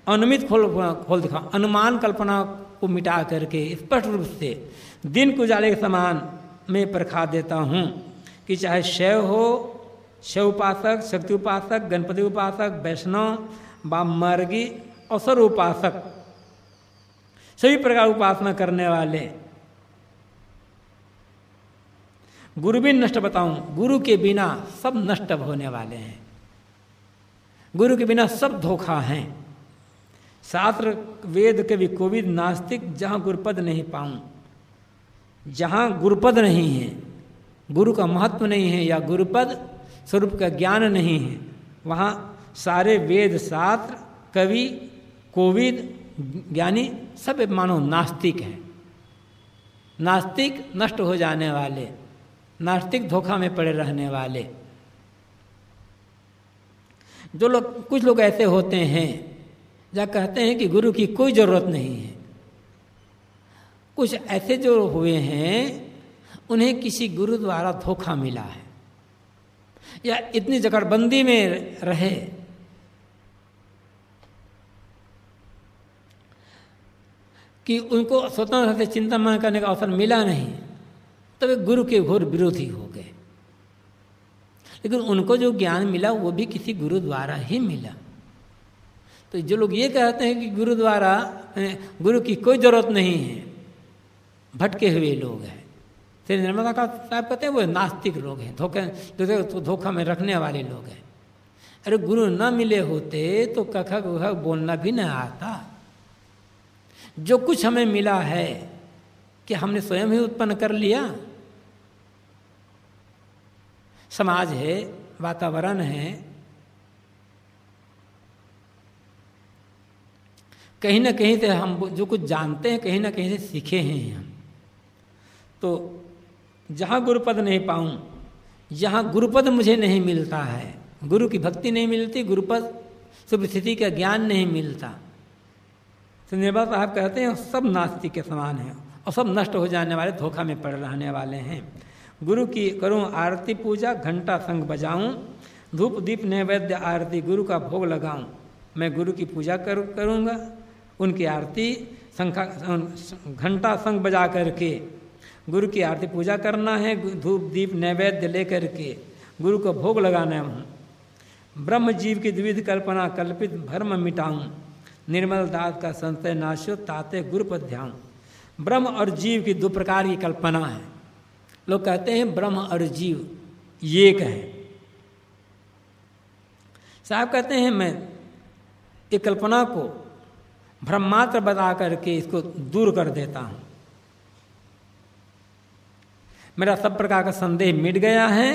अनुमित खोल खोल दिखाओ अनुमान कल्पना को मिटा करके स्पष्ट रूप से दिन को उजाले के समान मैं प्रखा देता हूँ कि चाहे शैव हो, शैव उपासक, शक्ति उपासक, गणपति उपासक, वैष्णव बामर्गी और सर्व उपासक सभी प्रकार उपासना करने वाले। गुरु भी नष्ट बताऊँ, गुरु के बिना सब नष्ट होने वाले हैं। गुरु के बिना सब धोखा हैं। शास्त्र वेद के भी कोविद नास्तिक जहाँ गुरुपद नहीं पाऊँ, जहाँ गुरुपद नहीं है, गुरु का महत्व नहीं है या गुरुपद स्वरूप का ज्ञान नहीं है, वहाँ सारे वेद, शास्त्र, कवि, कोविद ज्ञानी सब मानो नास्तिक हैं। नास्तिक नष्ट हो जाने वाले, नास्तिक धोखा में पड़े रहने वाले। जो लोग, कुछ लोग ऐसे होते हैं जहाँ कहते हैं कि गुरु की कोई ज़रूरत नहीं है। कुछ ऐसे जो हुए हैं, उन्हें किसी गुरु द्वारा धोखा मिला है। या इतनी जकड़बंदी में रहे कि उनको स्वतंत्र से चिंतन करने का अवसर मिला नहीं, तब तो गुरु के घोर विरोधी हो गए। लेकिन उनको जो ज्ञान मिला, वो भी किसी गुरु द्वारा ही मिला। तो जो लोग ये कहते हैं कि गुरु द्वारा गुरु की कोई ज़रूरत नहीं है, भटके हुए लोग हैं। श्री निर्मला का साहब कहते हैं, वो नास्तिक लोग हैं, धोखे जो तो धोखा में रखने वाले लोग हैं। अरे गुरु न मिले होते तो कखा गुखा बोलना भी न आता। जो कुछ हमें मिला है कि हमने स्वयं ही उत्पन्न कर लिया। समाज है, वातावरण है। कहीं ना कहीं से हम जो कुछ जानते हैं, कहीं ना कहीं से सीखे हैं हम। तो जहाँ गुरुपद नहीं पाऊँ जहाँ गुरुपद मुझे नहीं मिलता है। गुरु की भक्ति नहीं मिलती, गुरुपद शुभ स्थिति का ज्ञान नहीं मिलता। तो साहब कहते हैं, सब नास्तिक के समान हैं और सब नष्ट हो जाने वाले, धोखा में पड़ रहने वाले हैं। गुरु की करूँ आरती पूजा, घंटा संग बजाऊं, धूप दीप नैवेद्य आरती, गुरु का भोग लगाऊँ, मैं गुरु की पूजा कर, करूँगा। उनकी आरती संखा घंटा संग बजा करके, गुरु की आरती पूजा करना है, धूप दीप नैवेद्य लेकर के, गुरु को भोग लगाना है। ब्रह्म जीव की द्विध कल्पना, कल्पित भर्म मिटाऊं निर्मल दास का संशय नाशो ताते गुरु पर ध्यान। ब्रह्म और जीव की दो प्रकार की कल्पना है। लोग कहते हैं, ब्रह्म और जीव एक है। साहब कहते हैं, मैं एक कल्पना को ब्रह्मात्र बता करके इसको दूर कर देता हूँ। मेरा सब प्रकार का संदेह मिट गया है,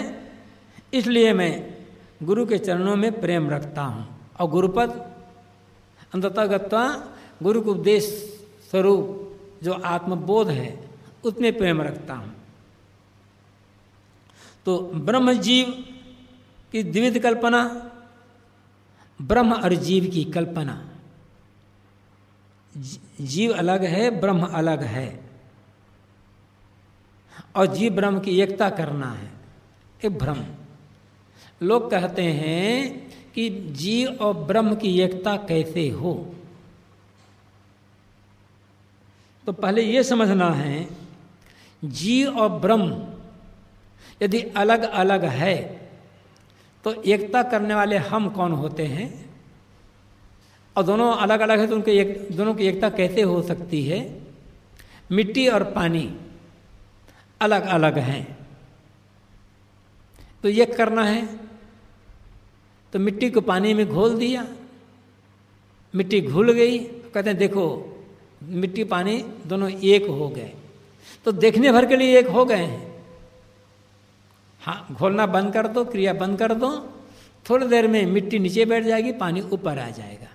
इसलिए मैं गुरु के चरणों में प्रेम रखता हूँ। और गुरुपद अंततः गुरु के उपदेश स्वरूप जो आत्मबोध है, उसमें प्रेम रखता हूँ। तो ब्रह्म जीव की द्विविध कल्पना, ब्रह्म और जीव की कल्पना। जीव अलग है, ब्रह्म अलग है। और जीव ब्रह्म की एकता करना है, एक भ्रम। लोग कहते हैं कि जीव और ब्रह्म की एकता कैसे हो? तो पहले ये समझना है, जीव और ब्रह्म यदि अलग अलग है तो एकता करने वाले हम कौन होते हैं? और दोनों अलग अलग है तो उनके एक, दोनों की एकता कैसे हो सकती है? मिट्टी और पानी अलग अलग हैं। तो ये करना है तो मिट्टी को पानी में घोल दिया। मिट्टी घुल गई। कहते हैं, देखो, मिट्टी, पानी दोनों एक हो गए। तो देखने भर के लिए एक हो गए हैं। हाँ घोलना बंद कर दो, क्रिया बंद कर दो। थोड़ी देर में मिट्टी नीचे बैठ जाएगी, पानी ऊपर आ जाएगा।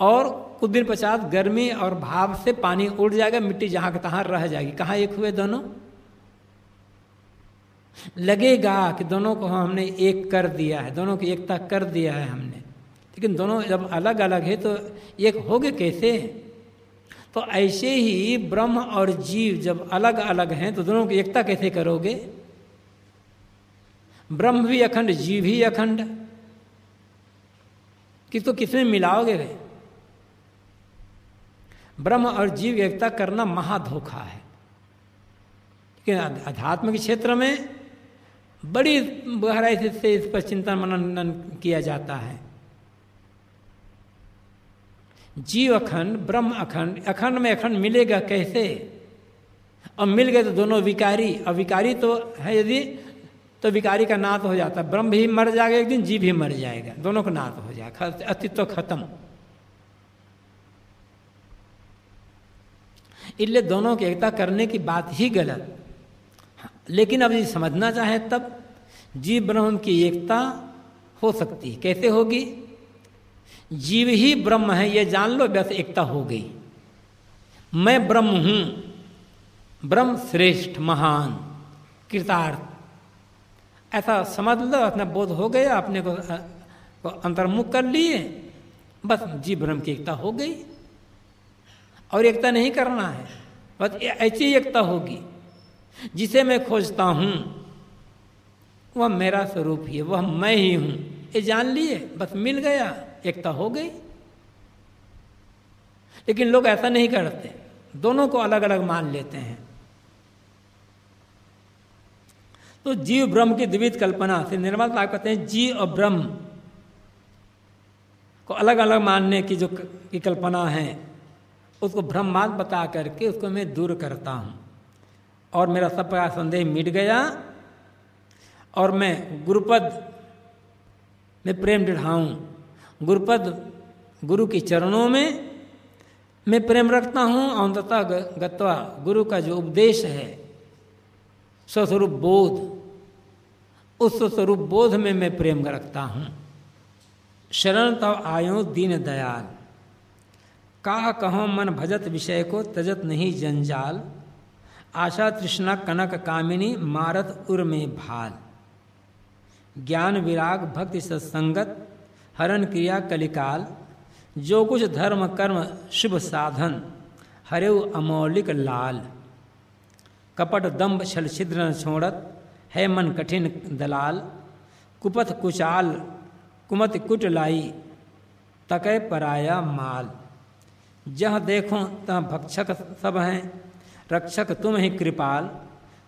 और कुछ दिन पश्चात गर्मी और भाव से पानी उड़ जाएगा, मिट्टी जहाँ तहां रह जाएगी। कहाँ एक हुए दोनों? लगेगा कि दोनों को हमने एक कर दिया है, दोनों की एकता कर दिया है हमने। लेकिन दोनों जब अलग अलग है तो एक हो गए कैसे तो ऐसे ही ब्रह्म और जीव जब अलग अलग हैं तो दोनों की एकता कैसे करोगे? ब्रह्म भी अखंड, जीव भी अखंड। कि तो किसमें मिलाओगे वे ब्रह्म और जीव एकता करना महाधोखा है। लेकिन के क्षेत्र में बड़ी गहराई से इस पर चिंतन मनन किया जाता है। जीव अखंड, ब्रह्म अखंड अखंड में अखंड मिलेगा कैसे? और मिल गए तो दोनों विकारी और विकारी तो है यदि तो विकारी का नाथ हो जाता। ब्रह्म भी मर जाएगा, एक दिन जीव भी मर जाएगा। दोनों का नाथ हो जाएगा। अस्तित्व खत्म। इसलिए दोनों की एकता करने की बात ही गलत। लेकिन अब यदि समझना चाहे तब जीव ब्रह्म की एकता हो सकती है। कैसे होगी? जीव ही ब्रह्म है ये जान लो बस एकता हो गई। मैं ब्रह्म हूँ ब्रह्म श्रेष्ठ महान कृतार्थ। ऐसा समझ लो अपना बोध हो गया अपने को, को अंतर्मुख कर लिए बस जीव ब्रह्म की एकता हो गई। और एकता नहीं करना है बस ऐसी एकता होगी। जिसे मैं खोजता हूँ, वह मेरा स्वरूप ही है, वह मैं ही हूँ। ये जान लिए, बस मिल गया, एकता हो गई। लेकिन लोग ऐसा नहीं करते, दोनों को अलग अलग मान लेते हैं। तो जीव ब्रह्म की द्विविध कल्पना से निर्मल साहब कहते हैं, जीव और ब्रह्म को अलग अलग मानने की जो की कल्पना है, उसको ब्रह्मांड बता करके उसको मैं दूर करता हूँ। और मेरा सब प्रकार संदेह मिट गया और मैं गुरुपद में प्रेम दृढ़ाऊं गुरुपद गुरु के चरणों में मैं प्रेम रखता हूँ। अंततः गत्वा गुरु का जो उपदेश है, स्वस्वरूप बोध, उस स्वस्वरूप बोध में मैं प्रेम रखता हूँ। शरण तब आयो दीन दयाल। का कहो मन भजत विषय को, तजत नहीं जंजाल। आशा तृष्णा कनक कामिनी मारत उर्मे भाल। ज्ञान विराग भक्ति सत्संगत, हरण क्रिया कलिकाल, जो कुछ धर्म कर्म शुभ साधन हरेव अमौलिक लाल। कपट दम्भ छल छिद्र छोड़त, है मन कठिन दलाल। कुपथ कुचाल, कुमत कुट लाई तकय पराया माल। जह देखो, तह भक्षक सब हैं। रक्षक तुम ही कृपाल,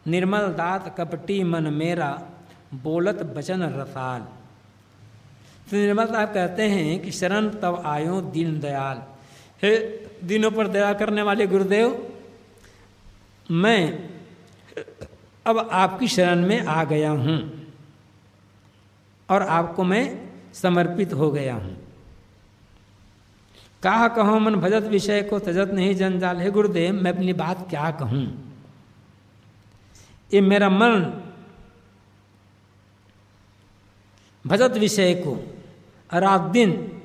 निर्मल दात कपटी मन मेरा, बोलत बचन रसाल। तो निर्मल साहब कहते हैं कि शरण तब आयो दीन दयाल। हे, दिनों पर दया करने वाले गुरुदेव, मैं अब आपकी शरण में आ गया हूँ और आपको मैं समर्पित हो गया हूँ। कहा कहो मन भजत विषय को तजत नहीं जंजाल। हे गुरुदेव, मैं अपनी बात क्या कहूँ? ये मेरा मन भजत विषय को रात दिन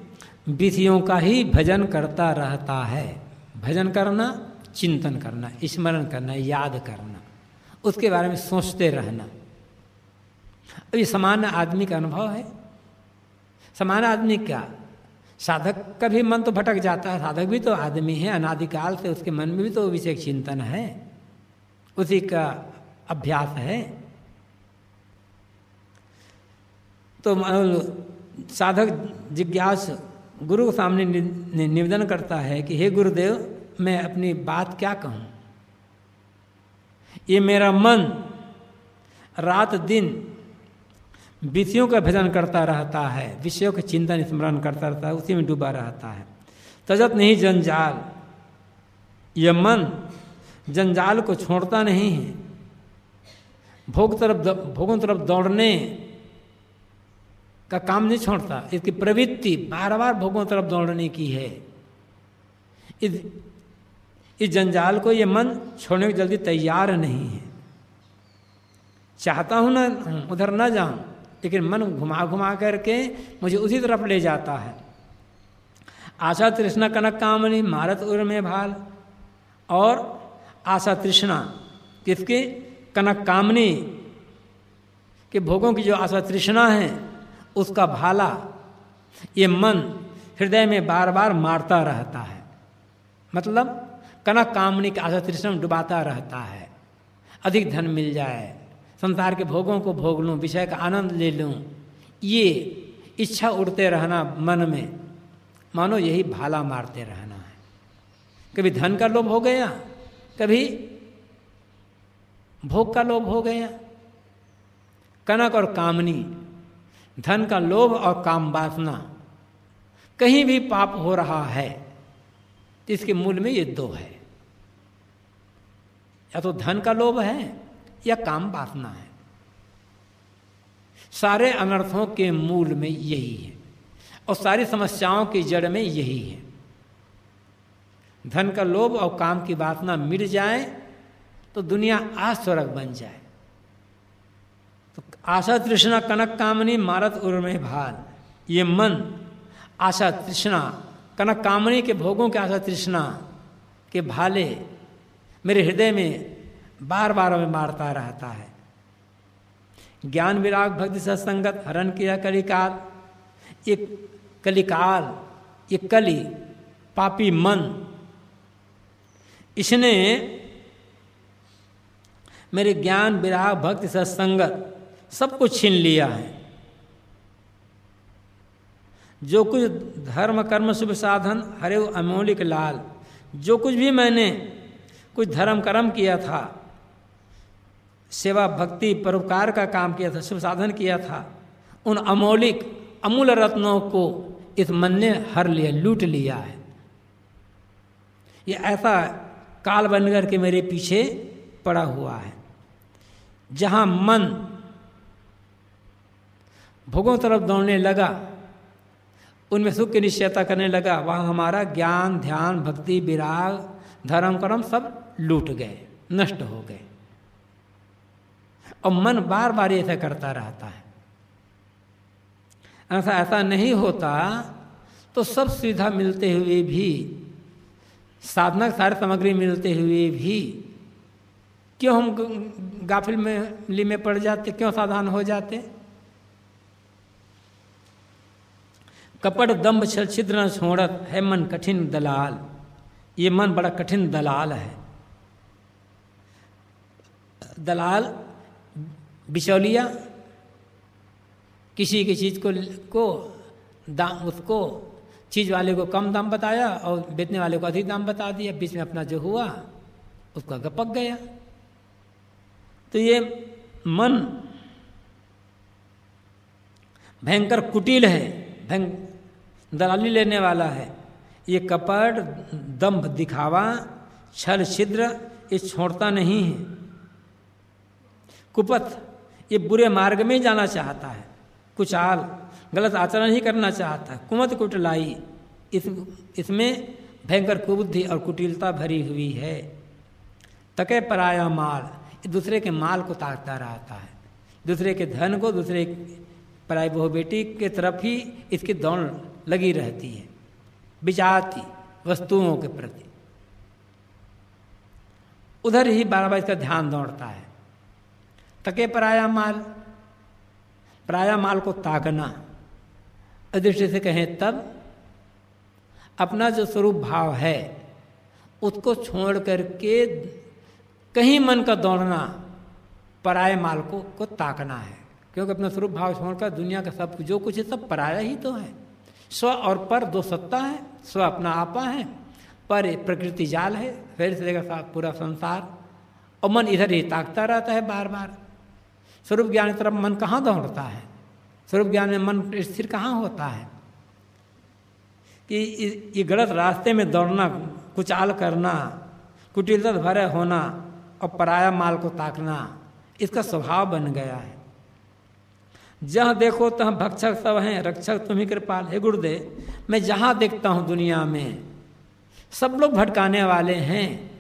विधियों का ही भजन करता रहता है। भजन करना, चिंतन करना, स्मरण करना, याद करना, उसके बारे में सोचते रहना। ये सामान्य आदमी का अनुभव है। सामान्य आदमी क्या? साधक का भी मन तो भटक जाता है, साधक भी तो आदमी है, अनादिकाल से उसके मन में भी तो विषय चिंतन है, उसी का अभ्यास है। तो साधक जिज्ञास गुरु के सामने निवेदन करता है कि, हे गुरुदेव, मैं अपनी बात क्या कहूँ? ये मेरा मन रात दिन विषयों का भजन करता रहता है, विषयों का चिंतन स्मरण करता रहता है, उसी में डूबा रहता है। तजत नहीं जंजाल। यह मन जंजाल को छोड़ता नहीं है। भोग तरफ़ भोगों तरफ़ दौड़ने का काम नहीं छोड़ता। इसकी प्रवृत्ति बार बार भोगों तरफ़ दौड़ने की है। इस इस जंजाल को ये मन छोड़ने को जल्दी तैयार नहीं है। चाहता हूँ ना, उधर ना जाऊँ लेकिन मन घुमा घुमा करके मुझे उसी तरफ़ ले जाता है। आशा तृष्णा कनक कामनी, मारत उर में भाल। और आशा तृष्णा, किसके? कनक कामनी। के भोगों की जो आशा तृष्णा है, उसका भाला, ये मन हृदय में बार बार मारता रहता है। मतलब कनक कामनी की आशा तृष्णा डुबाता रहता है। अधिक धन मिल जाए संसार के भोगों को भोग लूँ, विषय का आनंद ले लूँ। ये इच्छा उड़ते रहना मन में। मानो यही भाला मारते रहना है। कभी धन का लोभ हो गया, कभी भोग का लोभ हो गया। कनक और कामनी, धन का लोभ और काम वासना, कहीं भी पाप हो रहा है, इसके मूल में ये दो है। या तो धन का लोभ है या काम वासना है। सारे अनर्थों के मूल में यही है और सारी समस्याओं की जड़ में यही है। धन का लोभ और काम की वासना मिट जाए तो दुनिया आस्वर्ग बन जाए। तो आशा तृष्णा कनक कामनी मारत उर्मे भाल। ये मन आशा तृष्णा, कनक कामनी के भोगों के आशा तृष्णा के भाले मेरे हृदय में बार बार हमें मारता रहता है। ज्ञान विराग भक्ति सत्संगत हरण किया कलिकाल। ये कलिकाल ये कली, पापी मन। इसने मेरे ज्ञान विराग भक्ति सत्संगत सब कुछ छीन लिया है। जो कुछ धर्म, कर्म, शुभ साधन, हरे अमौलिक लाल, जो कुछ भी मैंने, कुछ धर्म, कर्म किया था सेवा भक्ति परोपकार का काम किया था शुभ साधन किया था। उन अमौलिक, अमूल रत्नों को इस मन ने हर लिया लूट लिया है। ये ऐसा काल बन करके मेरे पीछे पड़ा हुआ है। जहाँ मन भोगों तरफ़ दौड़ने लगा, उनमें सुख की निश्चयता करने लगा, वहाँ हमारा ज्ञान, ध्यान, भक्ति, विराग, धर्म, कर्म सब लूट गए, नष्ट हो गए। और मन बार बार ऐसा करता रहता है। ऐसा ऐसा नहीं होता तो सब सुविधा मिलते हुए भी, साधना सारे सामग्री मिलते हुए भी, क्यों हम गाफिल में, ली में पड़ जाते, क्यों सावधान हो जाते? कपट दम्भ छल छिद्र छोड़त है मन कठिन दलाल। ये मन बड़ा कठिन दलाल है। दलाल बिचौलिया, किसी की चीज़ को को दाम उसको चीज़ वाले को कम दाम बताया और बेचने वाले को अधिक दाम बता दिया। बीच में अपना जो हुआ, उसका गपक गया। तो ये मन भयंकर कुटिल है, भयं दलाली लेने वाला है। ये कपट दम्भ दिखावा, छल, छिद्र, ये छोड़ता नहीं है। कुपथ ये बुरे मार्ग में जाना चाहता है। कुचाल, गलत आचरण ही करना चाहता है। कुमत कुटलाई, इस, इसमें भयंकर कुबुद्धि और कुटिलता भरी हुई है। तके पराया माल दूसरे के माल को ताकता रहता है। दूसरे के धन को, दूसरे पराई बहु बेटी के तरफ़ ही इसकी दौड़ लगी रहती है। विजाति वस्तुओं के प्रति। उधर ही बार बार इसका ध्यान दौड़ता है। तके पराया माल पराया माल को ताकना अदृष्टि से कहें तब, अपना जो स्वरूप भाव है, उसको छोड़ करके कहीं मन का दौड़ना, पराये माल को को ताकना है। क्योंकि अपना स्वरूप भाव छोड़कर दुनिया का सब जो कुछ है, सब पराया ही तो है। स्व और पर दो सत्ता है, स्व अपना आपा है, पर प्रकृति जाल है, फिर से पूरा संसार, और मन इधर ही ताकता रहता है बार बार स्वरूप ज्ञान की तरफ़ मन कहाँ दौड़ता है? स्वरूप ज्ञान में मन स्थिर कहाँ होता है? कि ये गलत रास्ते में दौड़ना, कुचाल करना कुटिलता भरे होना और पराया माल को ताकना, इसका स्वभाव बन गया है। जहाँ देखो तहाँ भक्षक सब हैं, रक्षक तुम्ही कृपाल। हे गुरुदेव, मैं जहाँ देखता हूँ दुनिया में, सब लोग भटकाने वाले हैं।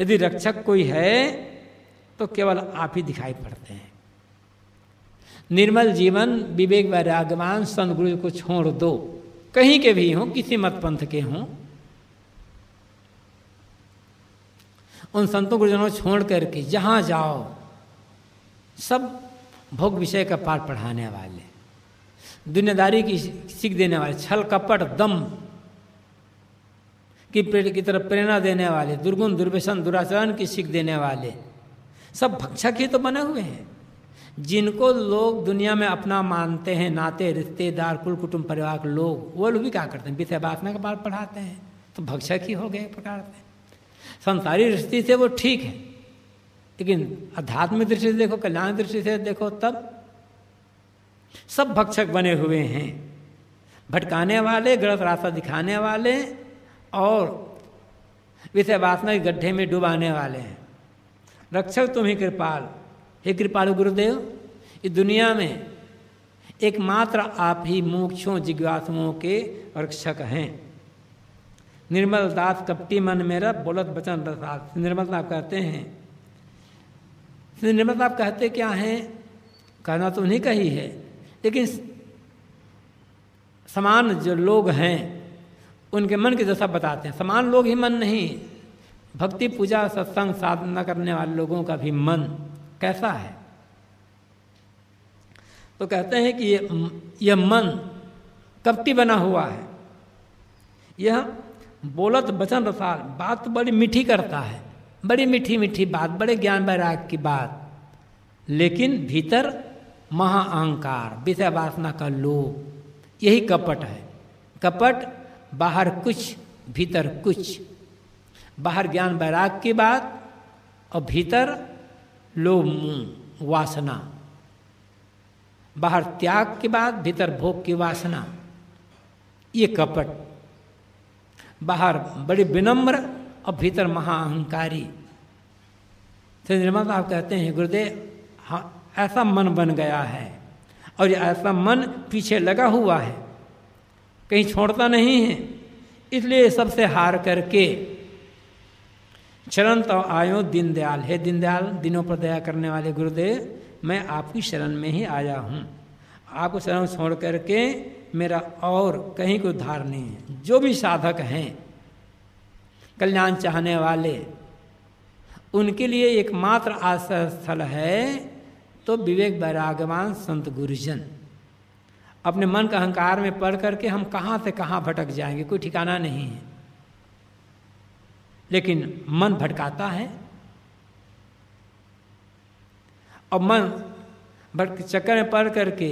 यदि रक्षक कोई है तो केवल आप ही दिखाई पड़ते हैं। निर्मल जीवन, विवेक वैरागवान संत गुरु को छोड़ दो। कहीं के भी हों, किसी मत पंथ के हों, उन संतों गुरुजनों छोड़ करके जहाँ जाओ, सब भोग विषय का पाठ पढ़ाने वाले, दुनियादारी की सीख देने वाले, छल कपट, दम की की तरफ़ प्रेरणा देने वाले, दुर्गुण, दुर्व्यसन, दुराचरण की सीख देने वाले सब भक्षक ही तो बने हुए हैं। जिनको लोग दुनिया में अपना मानते हैं, नाते, रिश्तेदार, कुल कुटुंब, परिवार के लोग, वो लोग भी क्या करते हैं? विषय वासना के पाठ पढ़ाते हैं। तो भक्षक ही हो गए प्रकार से। संसारी दृष्टि से वो ठीक है। लेकिन आध्यात्मिक दृष्टि से देखो, कल्याण दृष्टि से देखो, तब सब भक्षक बने हुए हैं। भटकाने वाले, गलत रास्ता दिखाने वाले और विषय वासना के गड्ढे में डुबाने वाले हैं। रक्षक तुम ही कृपाल। हे कृपालु गुरुदेव, इस दुनिया में एकमात्र आप ही मोक्षों, जिज्ञासुओं के रक्षक हैं। निर्मल दास कपटी मन मेरा बोलत बचन रसास निर्मल आप कहते हैं निर्मल आप कहते क्या हैं? कहना तो उन्हीं का ही है, लेकिन समान जो लोग हैं, उनके मन की दशा बताते हैं। समान लोग ही मन नहीं भक्ति पूजा, सत्संग साधना करने वाले लोगों का भी मन कैसा है? तो कहते हैं कि यह मन कपटी बना हुआ है? यह बोलत बचन रसाल बात तो बड़ी मीठी करता है, बड़ी मीठी मीठी बात, बड़े ज्ञान वैराग की बात, लेकिन भीतर महाअहंकार विषय वासना का लोभ, यही कपट है। कपट बाहर कुछ, भीतर कुछ। बाहर ज्ञान वैराग की बात और भीतर लोभ वासना। बाहर त्याग की बात, भीतर भोग की वासना। ये कपट। बाहर बड़ी विनम्र और भीतर महाअहंकारी निर्मल साहब कहते हैं, गुरुदेव ऐसा मन बन गया है और ऐसा मन पीछे लगा हुआ है। कहीं छोड़ता नहीं है। इसलिए सबसे हार करके चरण तो आयो दीनदयाल हे दीनदयाल दिनों पर दया करने वाले गुरुदेव, मैं आपकी शरण में ही आया हूँ। आपको शरण छोड़ करके मेरा और कहीं कोई उद्धार नहीं है। जो भी साधक हैं, कल्याण चाहने वाले, उनके लिए एकमात्र आश्रय स्थल है तो विवेक वैरागवान संत गुरुजन, अपने मन का अहंकार में पढ़ करके हम कहाँ से कहाँ भटक जाएँगे? कोई ठिकाना नहीं है। लेकिन मन भटकाता है। और मन भटक चक्कर में पड़ करके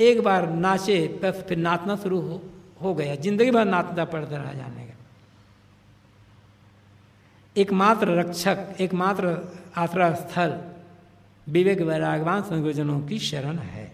एक बार नाचे बस फिर नाचना शुरू हो हो गया। ज़िंदगी भर नाचता पड़ता रह जाने का। एकमात्र रक्षक, एकमात्र आश्रय स्थल विवेक वैरागवान संयोजनों की शरण है।